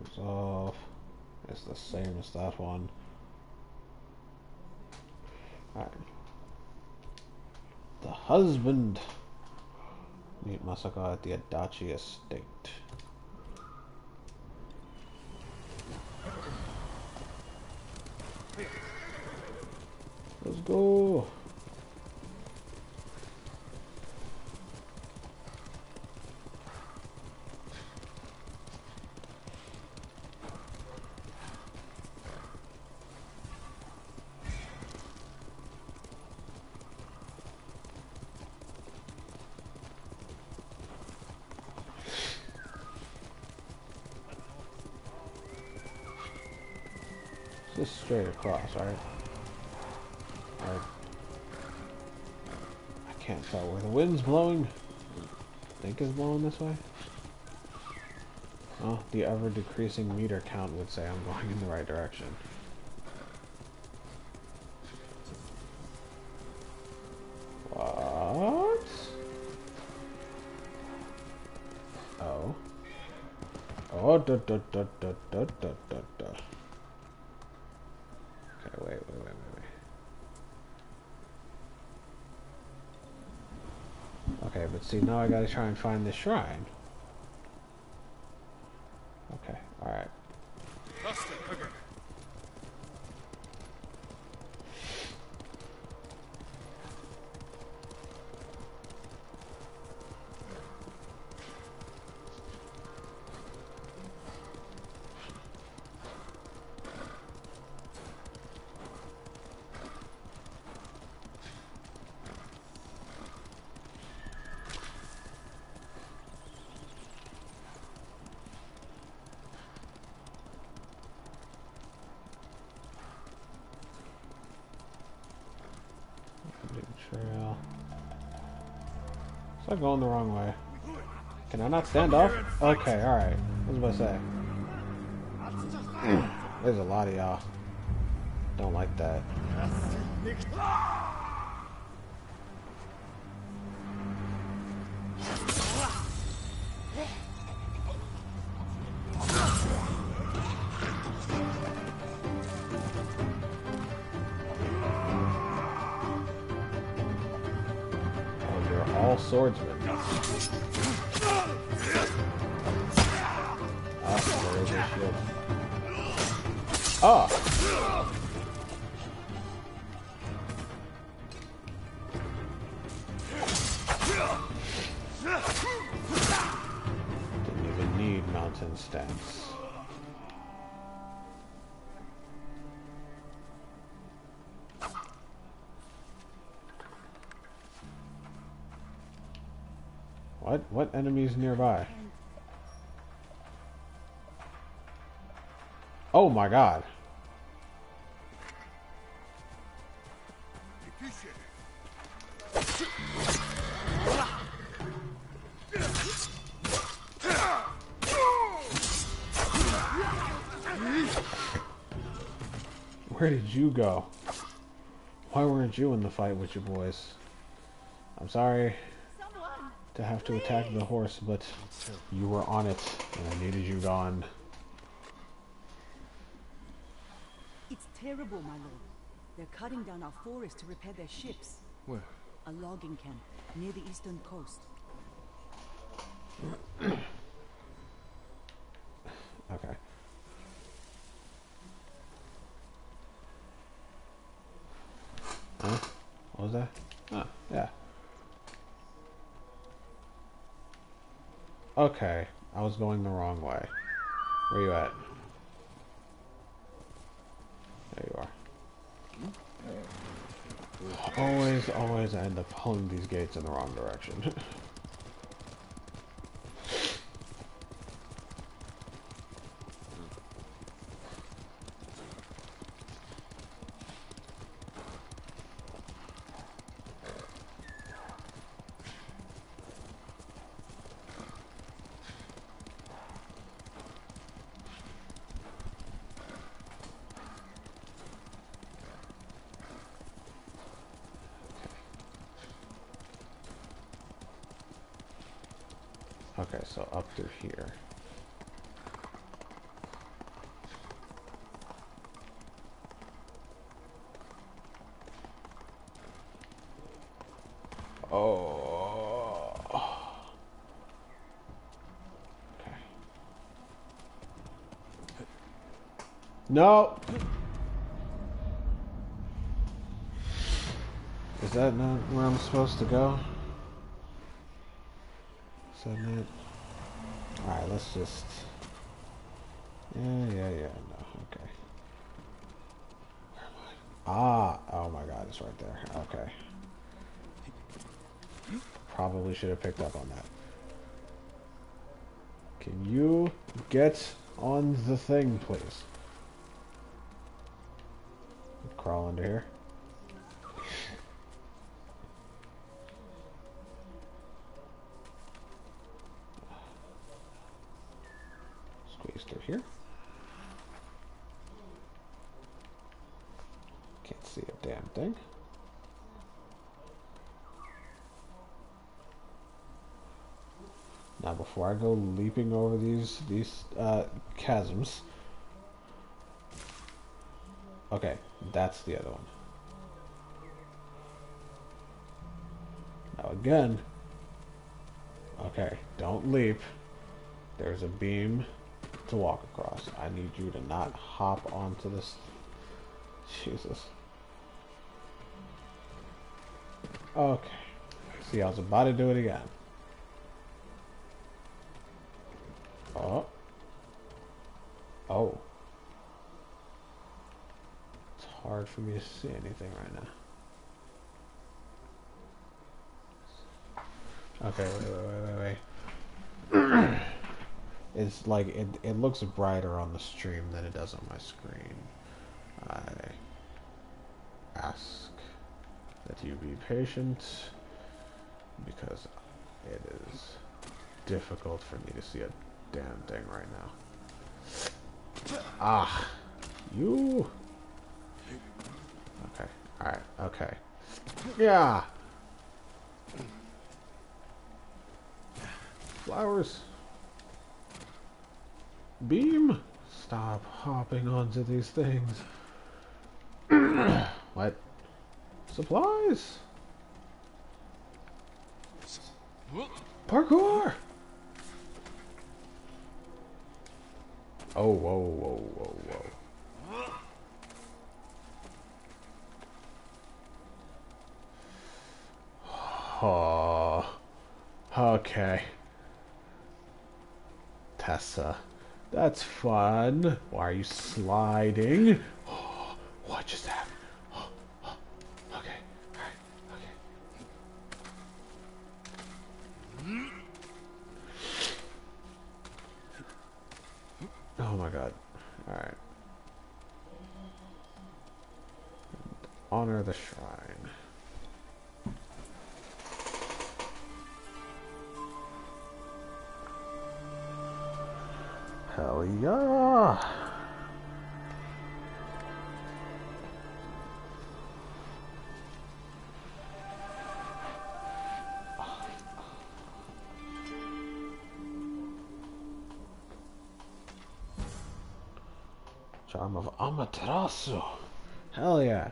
Resolve. It's that one. Alright. The husband. Meet Masako at the Adachi estate. Let's go. Just right? I can't tell where the wind's blowing. I think it's blowing this way. Oh, the ever decreasing meter count would say I'm (laughs) going in the right direction. What? Oh. Oh, da da da da da da da da. Okay, wait, wait, wait, wait, wait. Okay, but see, now I gotta try and find this shrine. Okay, alright. Faster, Kage! Big trail. That going the wrong way? Can I not stand up? Okay, alright. I was about to say. (clears throat) There's a lot of y'all. Don't like that. Enemies nearby? Oh my god. Where did you go? Why weren't you in the fight with your boys? I'm sorry to have to attack the horse, but you were on it, and I needed you gone. It's terrible, my lord. They're cutting down our forest to repair their ships. Where? A logging camp near the eastern coast. (clears throat) Okay. Huh? What was that? Oh, yeah. Okay, I was going the wrong way. Where you at? There you are. Hmm? Always, always I end up pulling these gates in the wrong direction. (laughs) okay, so up through here. Oh. Okay. No. Is that not where I'm supposed to go? Is that it? Alright, let's just... Yeah, yeah, yeah, no, okay. Ah, oh my god, it's right there. Okay. Probably should have picked up on that. Can you get on the thing, please? Crawl under here. Squeeze through here. Can't see a damn thing. Now, before I go leaping over these these uh, chasms, okay, that's the other one. Now again, okay, don't leap. There's a beam to walk across. I need you to not hop onto this. Jesus. Okay. See, I was about to do it again. For me to see anything right now. Okay, wait, wait, wait, wait, wait. (clears throat) it's like it, it looks brighter on the stream than it does on my screen. I ask that you be patient because it is difficult for me to see a damn thing right now. Ah, you. Okay. Yeah. Flowers. Beam. Stop hopping onto these things. (clears throat) what? Supplies? Parkour! Oh, whoa, whoa, whoa, whoa. Oh, okay. Tessa, that's fun. Why are you sliding? Oh, (gasps) what just happened? Amaterasu. Hell yeah.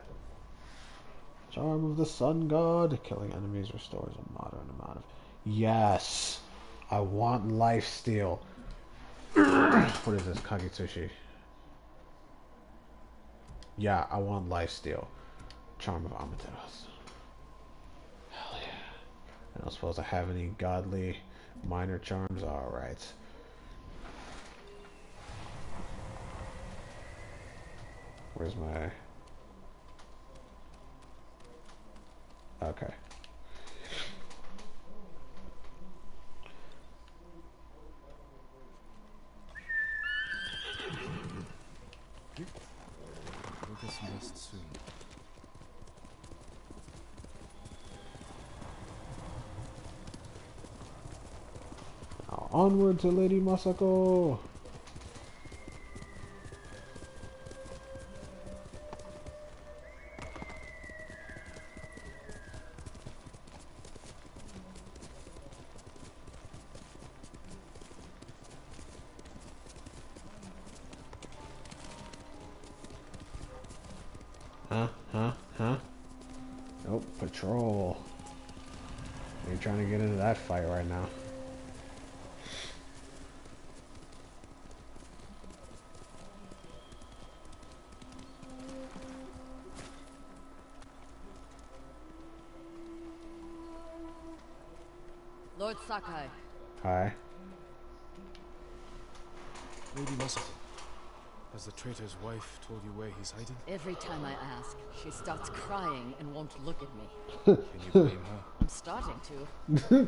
Charm of the Sun God. Killing enemies restores a moderate amount of. Yes! I want life steal. (clears throat) what is this? Kagitsushi. Yeah, I want life steal. Charm of Amaterasu. Hell yeah. I don't suppose I have any godly minor charms. Alright. Where's my... Okay. Some rest soon. Now onward to Lady Masako! Wife told you where he's hiding? every time I ask, she starts crying and won't look at me. (laughs) Can you blame her? I'm starting to.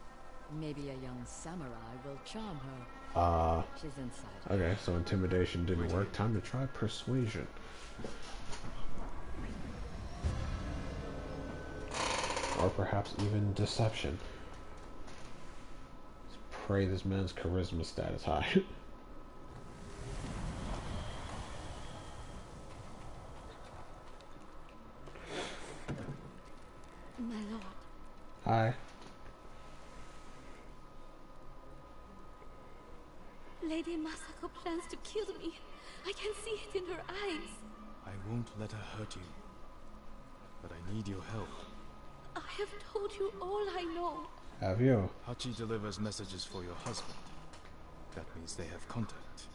(laughs) Maybe a young samurai will charm her. Uh, She's inside. okay, so intimidation didn't work. Time to try persuasion. Or perhaps even deception. Let's pray this man's charisma status high. (laughs) My lord, Hi. Lady Masako plans to kill me. I can see it in her eyes. I won't let her hurt you. But I need your help. I have told you all I know. Have you? Hachi delivers messages for your husband. That means they have contact.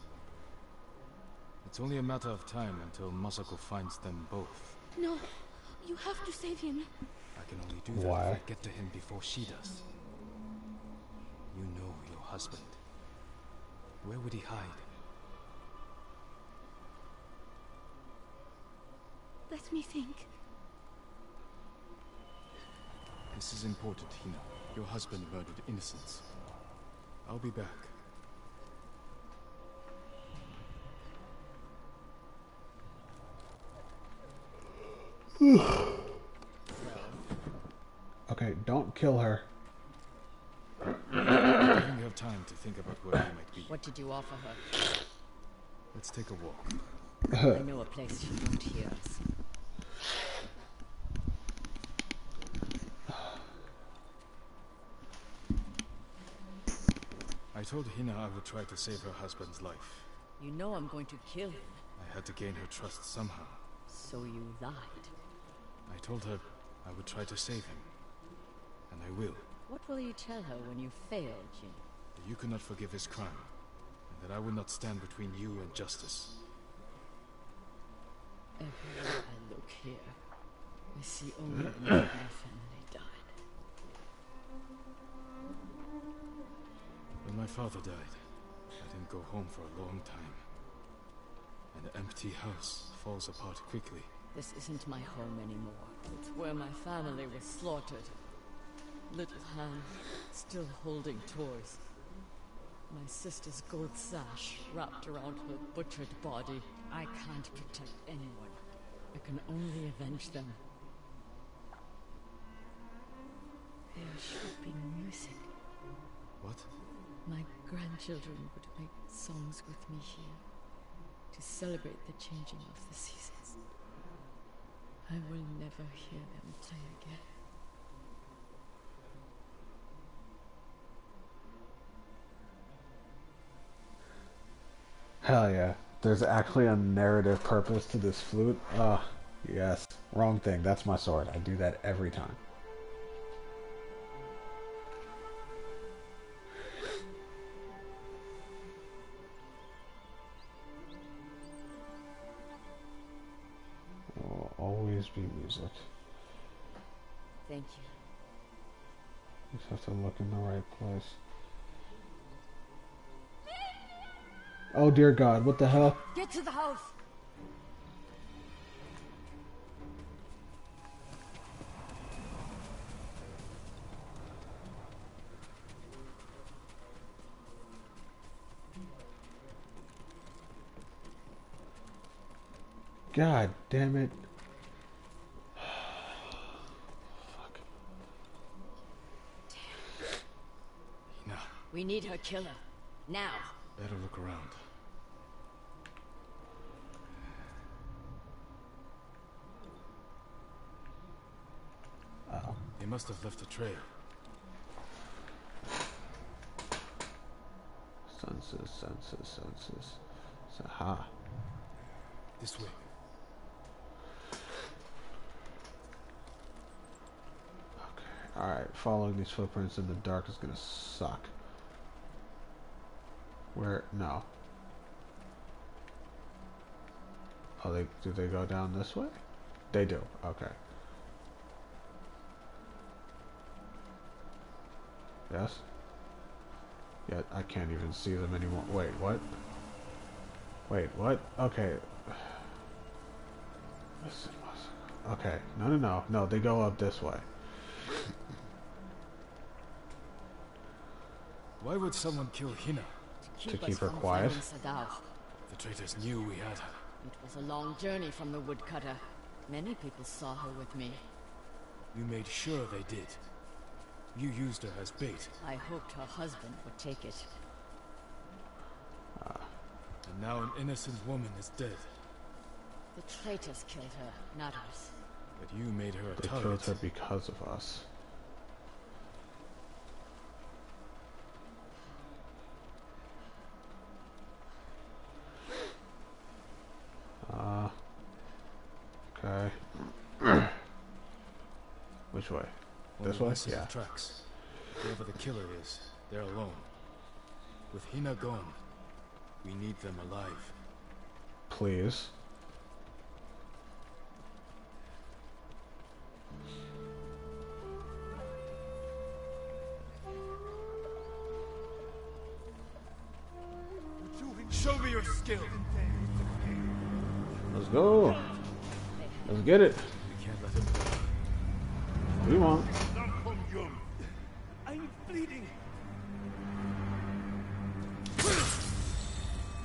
It's only a matter of time until Masako finds them both. No, you have to save him. I can only do that Why? if I get to him before she does. You know your husband. Where would he hide? Let me think. This is important, Hina. Your husband murdered innocents. I'll be back. (sighs) (sighs) (sighs) Okay, don't kill her. Giving her time to think about where he might be. What did you offer her? Let's take a walk. Uh-huh. I know a place she won't hear us. I told Hina I would try to save her husband's life. You know I'm going to kill him, I had to gain her trust somehow. so you lied. I told her I would try to save him. And I will. What will you tell her when you fail, Jin? That you cannot forgive his crime, and that I will not stand between you and justice. Everywhere I look here, I see only (clears throat) my family died. When my father died, I didn't go home for a long time. An empty house falls apart quickly. This isn't my home anymore. It's where my family was slaughtered. Little hand, still holding toys. My sister's gold sash wrapped around her butchered body. I can't protect anyone. I can only avenge them. There should be music. What? My grandchildren would make songs with me here to celebrate the changing of the seasons. I will never hear them play again. Hell yeah. There's actually a narrative purpose to this flute. Ah, yes. Wrong thing. That's my sword. I do that every time. There will always be music. Thank you. You just have to look in the right place. Oh dear God, what the hell? Get to the house! God damn it. (sighs) Fuck. Hina, We need her killer. Now. better look around. Must have left a trail. Senses, senses, senses. Aha. This way. Okay. Alright, following these footprints in the dark is gonna suck. Where? No. Oh, they do they go down this way? They do. Okay. Yes. Yet I can't even see them anymore. Wait, what? Wait, what? Okay. This was- Okay. No, no, no, no. They go up this way. Why would someone kill Hina? Keep keep her quiet? The traitors knew we had her. It was a long journey from the woodcutter. Many people saw her with me. You made sure they did. You used her as bait, I hoped her husband would take it. Ah. and now an innocent woman is dead. The traitors killed her, not us. But you made her a They target. killed her because of us. Uh, okay. (clears throat) Which way? This one Yeah. Tracks. Whoever the killer is, they're alone. With Hina gone, we need them alive. Please. Show me your skill. Let's go. Let's get it. We can't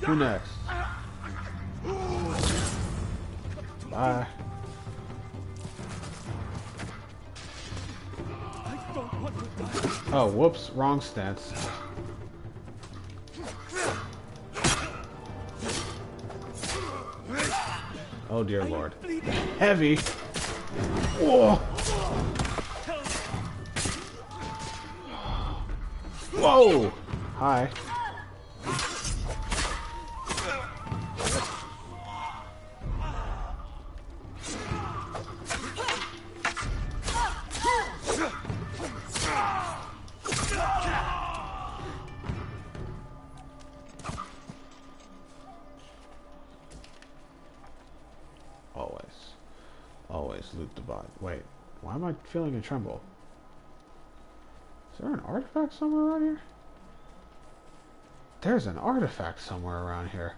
Who next? Bye. Oh, whoops. Wrong stance. Oh, dear lord. Heavy. Whoa. Whoa. Hi. Feeling a tremble? Is there an artifact somewhere around here? There's an artifact somewhere around here.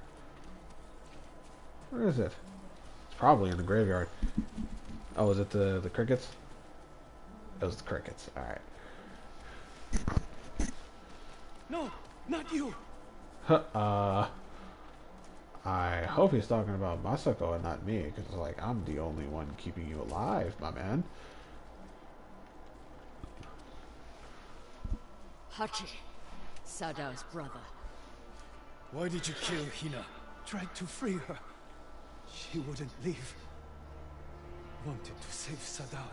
Where is it? It's probably in the graveyard. Oh, is it the, the crickets? It was the crickets. Alright. No, not you. uh, I hope he's talking about Masako and not me, because like I'm the only one keeping you alive, my man. Hachi, Sadao's brother. Why did you kill Hina? Tried to free her. She wouldn't leave. Wanted to save Sadao.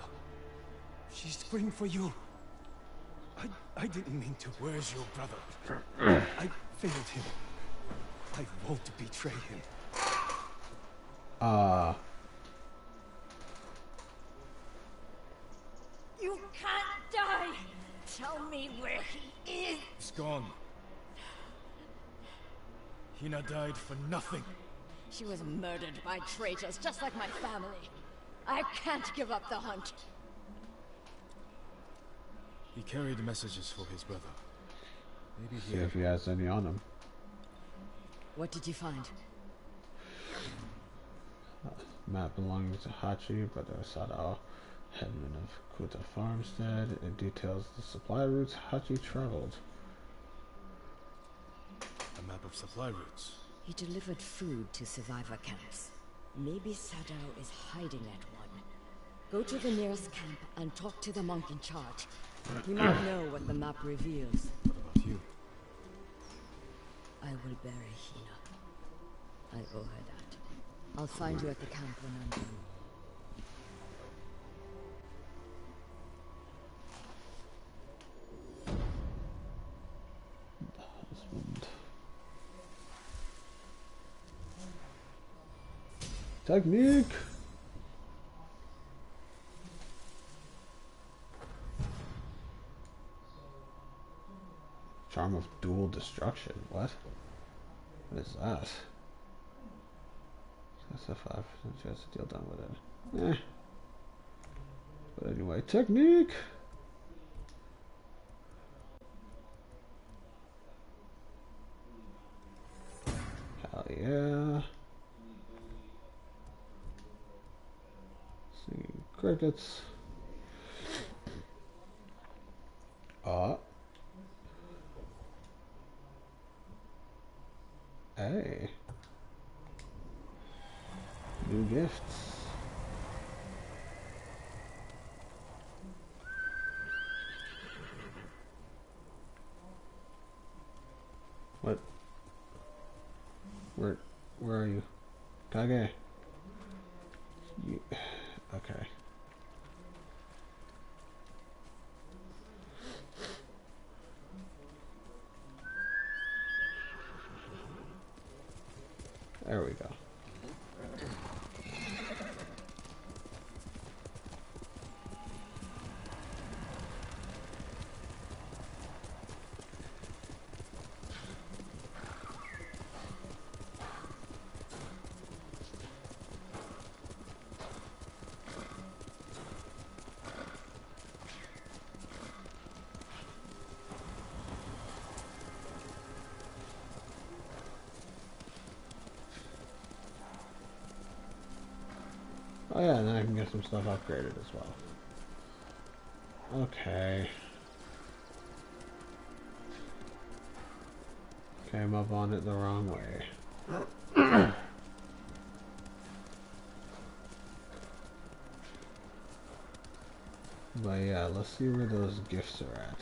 She screamed for you. I, I didn't mean to. Where's your brother? (clears throat) I failed him. I won't betray him. Uh, You can't die! Tell me where he is! He's gone. Hina died for nothing. She was murdered by traitors, just like my family. I can't give up the hunt. He carried messages for his brother. Maybe see if he has any on him. What did you find? Map belonging to Hachi, brother of Sadao, headman of Kuta Farmstead. It details the supply routes Hachi traveled. A map of supply routes. He delivered food to survivor camps. Maybe Sadao is hiding at one. Go to the nearest camp and talk to the monk in charge. He might know what the map reveals. What about you? I will bury Hina. I owe her that. I'll find you at the camp when I'm done. Husband. Technique! Charm of dual destruction. What? What is that? That's a five percent chance to deal done with it. Eh. But anyway, technique. Hell yeah. Singing crickets. Ah. Hey. New gifts. What? Where, where are you? Kage. You, okay. There we go. Oh yeah, and then I can get some stuff upgraded as well. Okay. Came up on it the wrong way. (clears throat) but yeah, let's see where those gifts are at.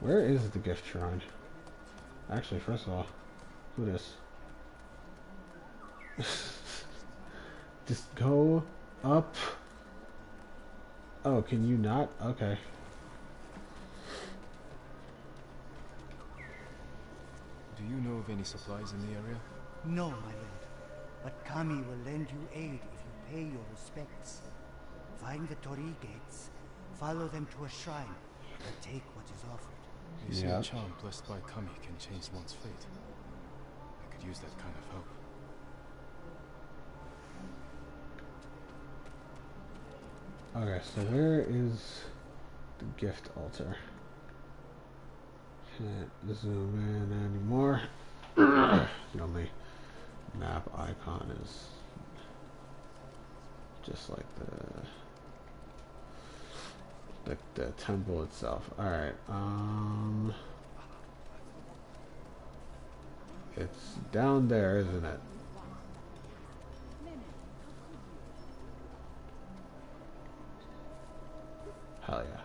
Where is the gift shrine? Actually, first of all, who this? (laughs) Just go up. Oh, can you not? Okay. Do you know of any supplies in the area? No, my lord. But Kami will lend you aid if you pay your respects. Find the Torii gates, follow them to a shrine, and take what is offered. They say Yeah. a charm blessed by Kami can change one's fate. I could use that kind of help. Okay, so where is the gift altar? Can't zoom in anymore. (coughs) the only map icon is just like the the, the temple itself. Alright, um it's down there, isn't it? Hell yeah.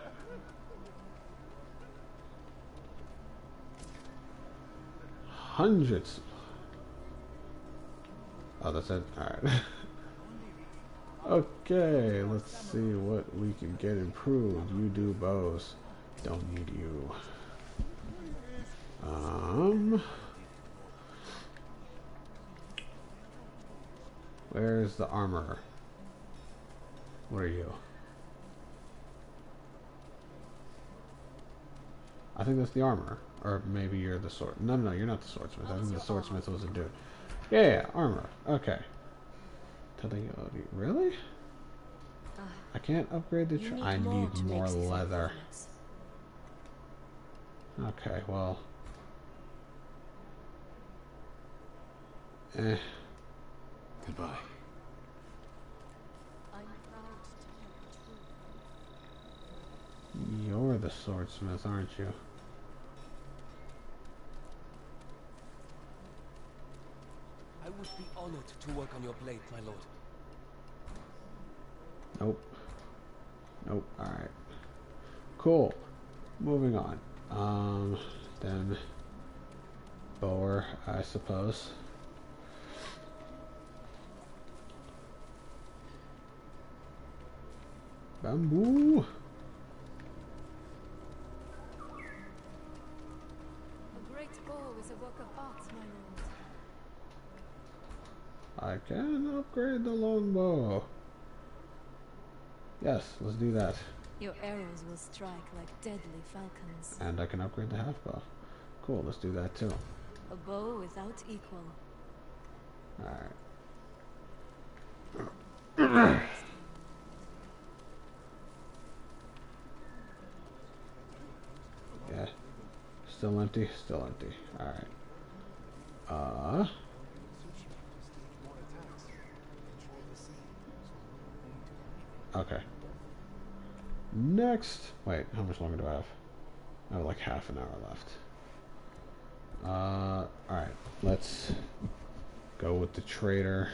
Hundreds. Oh, that's it? Alright. (laughs) okay, let's see what we can get improved. You do bows. Don't need you. Um... Where's the armor? What are you? I think that's the armor. Or maybe you're the sword. No, no, no, you're not the swordsmith. I think the swordsmith was a dude. Yeah, yeah, armor. Okay. Really? I can't upgrade the. Tr I need more leather. Okay, well. Eh. Goodbye. You're the swordsmith, aren't you? Would be honored to work on your blade, my lord. Nope. Nope. Alright. Cool. Moving on. Um, then Bower, I suppose. Bamboo. A great bow is a work of art, my lord. I can upgrade the longbow. Yes, let's do that. Your arrows will strike like deadly falcons. And I can upgrade the half bow. Cool, let's do that too. A bow without equal. Alright. (coughs) Yeah. Still empty? Still empty. Alright. Uh... Okay. Next. Wait, how much longer do I have? I have like half an hour left. Uh, alright. Let's go with the trader.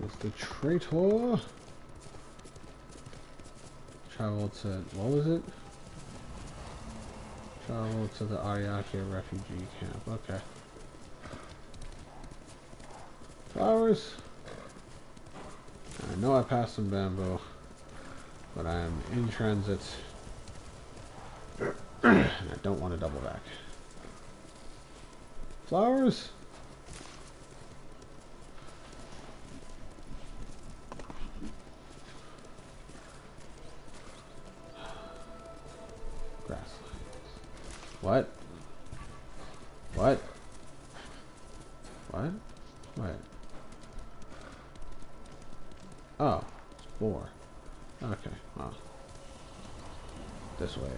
What's the traitor? Travel to, what was it? Travel to the Ariake refugee camp, okay. Flowers. I know I passed some bamboo, but I am in transit. (clears throat) and I don't want to double back. Flowers? What? What? What? What? Oh, it's four. Okay, well. This way.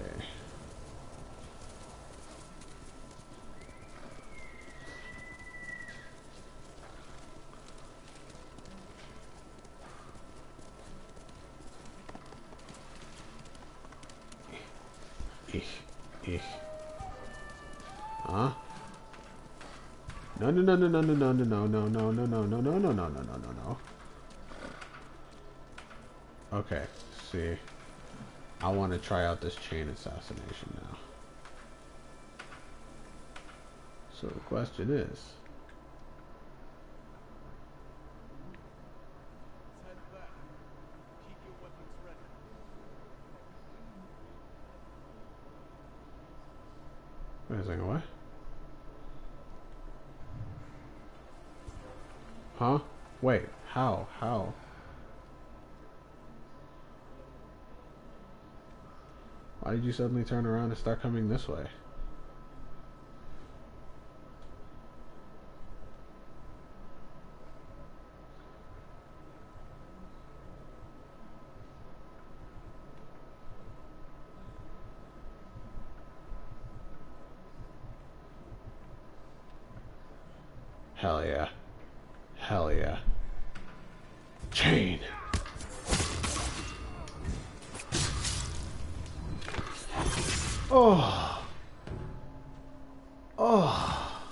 Ich. Ich. Huh? No, no, no, no, no, no, no, no, no, no, no, no, no, no, no, no, no, no, no, no. Okay, see. I want to try out this chain assassination now. So the question is... Wait a second, what? Huh? Wait, how? How? Why did you suddenly turn around and start coming this way? Hell yeah. Hell yeah. Chain. Oh. Oh.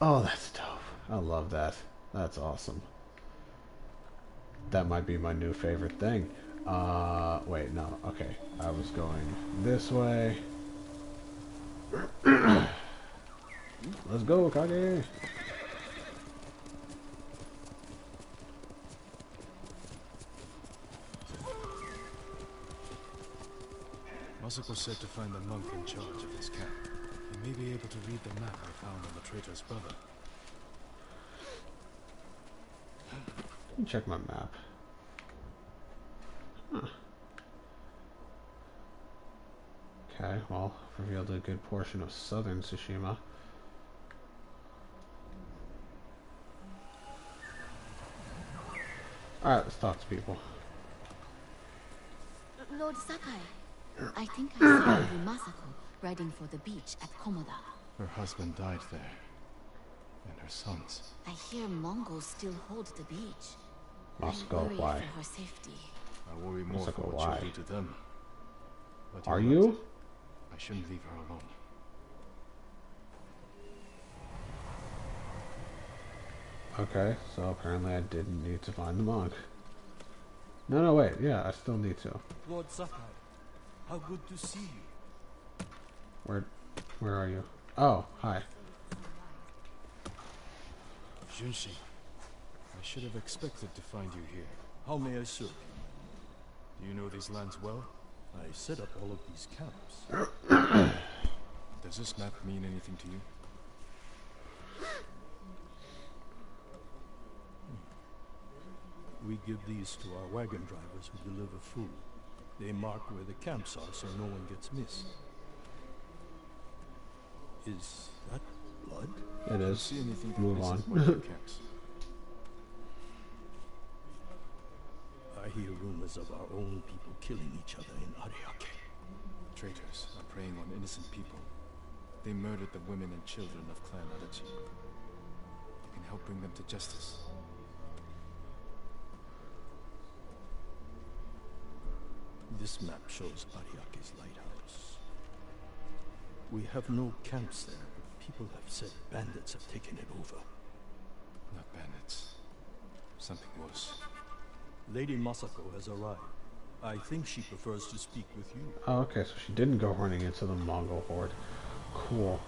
Oh, that's dope. I love that. That's awesome. That might be my new favorite thing. Uh, wait, no. Okay. I was going this way. (clears throat) Let's go, Kage. Masako said to find the monk in charge of this camp. He may be able to read the map I found on the traitor's brother. Let me check my map. Huh. Okay, well, revealed a good portion of southern Tsushima. Alright, let's talk to people. Lord Sakai, I think I saw Lady Masako riding for the beach at Komoda. Her husband died there. And her sons. I hear Mongols still hold the beach. Masako, I why? for her safety. I worry more for Masako, what why? she'll do to them. But Are you're you? I shouldn't leave her alone. Okay, so apparently I didn't need to find the monk. No, no, wait, yeah, I still need to. Lord Sakai, how good to see you. Where, where are you? Oh, hi. Junshi, I should have expected to find you here. How may I serve? you? Do you know these lands well? I set up all of these camps. (coughs) Does this map mean anything to you? We give these to our wagon drivers who deliver food. They mark where the camps are so no one gets missed. Is that blood? It Do you is. see anything Move isn't on. (laughs) one of the camps? I hear rumors of our own people killing each other in Ariake. Traitors are preying on innocent people. They murdered the women and children of Clan Adachi. You can help bring them to justice. This map shows Ariake's lighthouse. We have no camps there, but people have said bandits have taken it over. Not bandits. Something worse. Lady Masako has arrived. I think she prefers to speak with you. Oh, okay, so she didn't go running into the Mongol horde. Cool.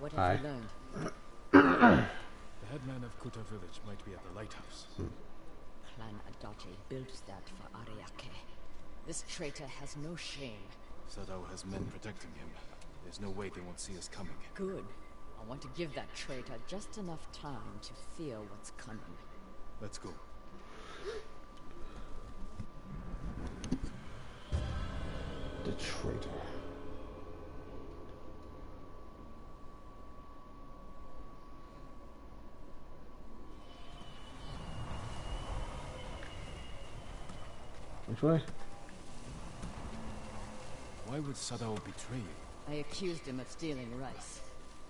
What have Aye. you learned? (coughs) The headman of Kuta village might be at the lighthouse. Hmm. Clan Adachi built that for Ariake. This traitor has no shame. Sadao has men protecting him. There's no way they won't see us coming. Good. I want to give that traitor just enough time to fear what's coming. Let's go. The traitor. Which way? Why would Sadao betray you? I accused him of stealing rice,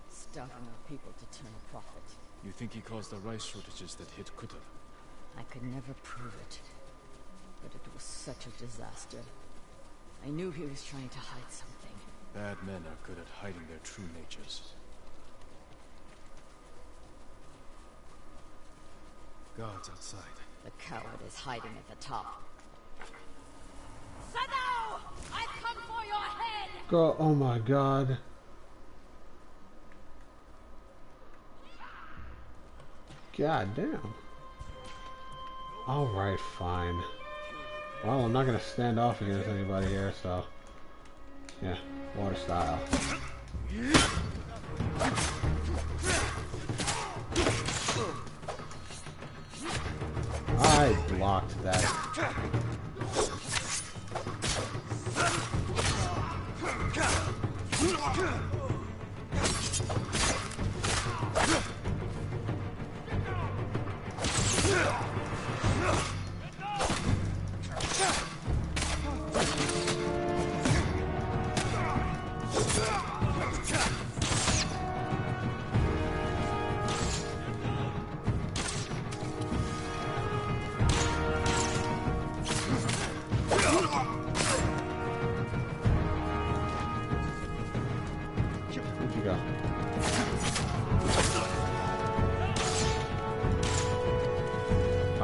starving our people to turn a profit. You think he caused the rice shortages that hit Kuta? I could never prove it, but it was such a disaster. I knew he was trying to hide something. Bad men are good at hiding their true natures. Guards outside. The coward is hiding at the top. Sadao! I've come for your head! Girl, oh my god. God damn. Alright, fine. Well, I'm not gonna stand off against anybody here, so... Yeah, water style. I blocked that.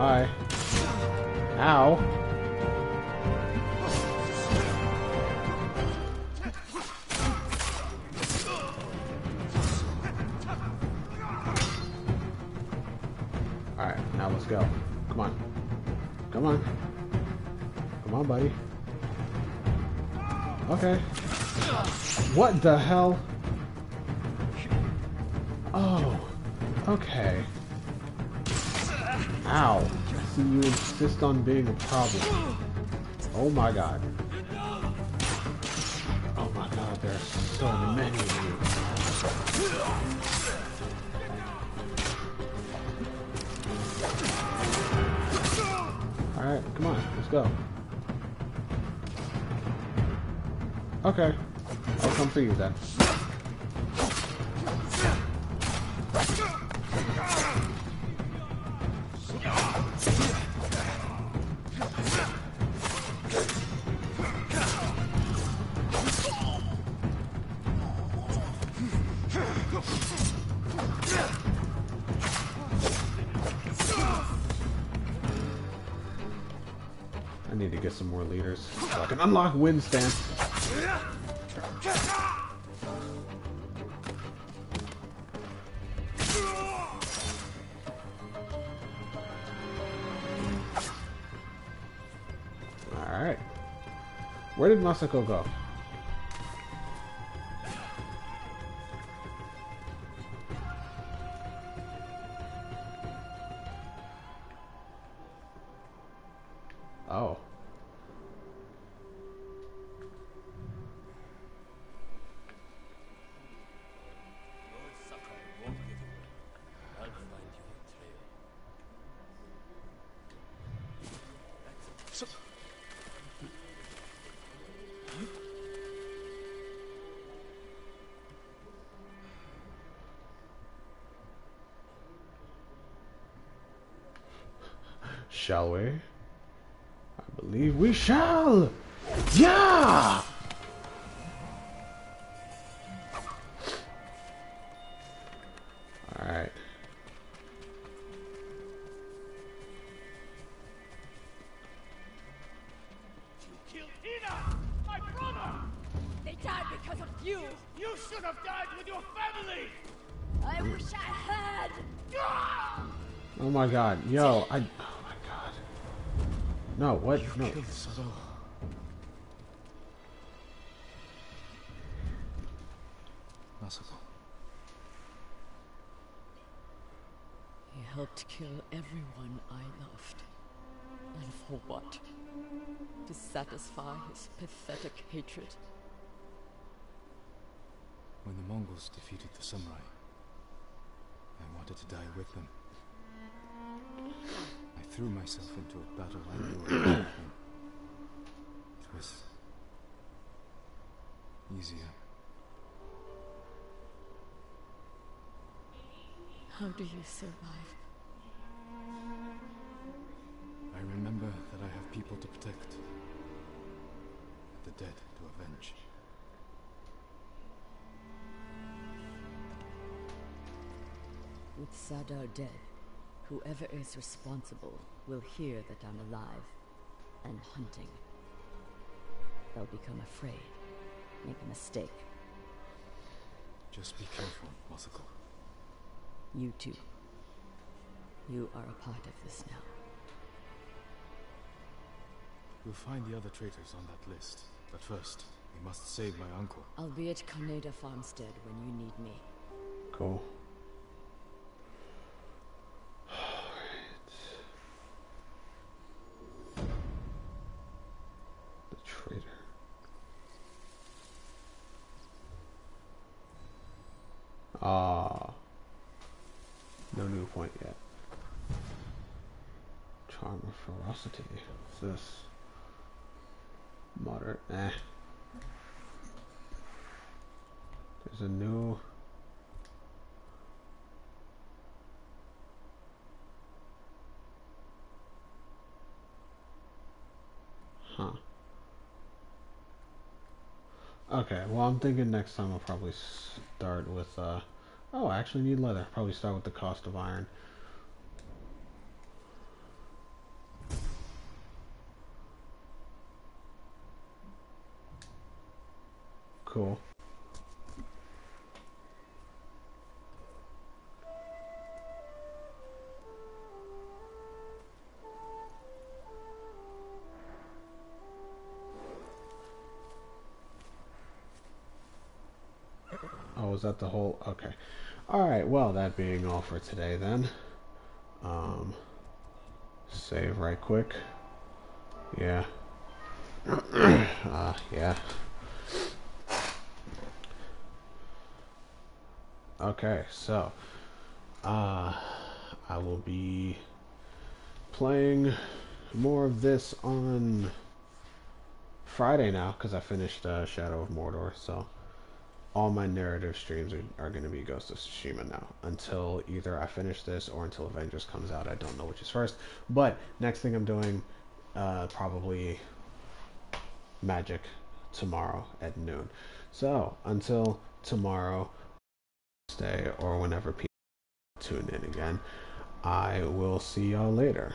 Hi. Ow. What the hell? Oh, okay. Ow. I see, you insist on being a problem. Oh my god. Oh my god, there's so many of you. Alright, come on, let's go. Okay. I'll for you then. I need to get some more leaders I can unlock wind stance. Where did Shall we? I believe we shall! Yeah! Alright. You killed Ina! My brother! They died because of you! You should have died with your family! I wish I had! Oh my god. Yo, I. My god. No, what? No. killed Sadao. Masako. He helped kill everyone I loved. And for what? To satisfy his pathetic hatred? When the Mongols defeated the samurai, I wanted to die with them. I threw myself into a battle I knew (clears throat) I could win. It was easier. How do you survive? I remember that I have people to protect, the dead to avenge. With Sadao dead, whoever is responsible will hear that I'm alive and hunting. They'll become afraid, make a mistake. Just be careful, Masako. You too. You are a part of this now. We'll find the other traitors on that list. But first, we must save my uncle. I'll be at Kaneda Farmstead when you need me. Cool. The traitor. Ah. No new point yet. Charm of ferocity. What's this? Moderate. Eh. There's a new. Huh. Okay, well, I'm thinking next time I'll probably start with, uh, oh, I actually need leather. Probably start with the cost of iron. Cool. Is that the whole? Okay. All right. Well, that being all for today, then. Um, save right quick. Yeah. (clears throat) uh, yeah. Okay, so uh, I will be playing more of this on Friday now because I finished uh, Shadow of Mordor. So all my narrative streams are, are going to be Ghost of Tsushima now until either I finish this or until Avengers comes out. I don't know which is first. But next thing I'm doing, uh, probably Magic tomorrow at noon. So until tomorrow stay or whenever people tune in again. I will see y'all later.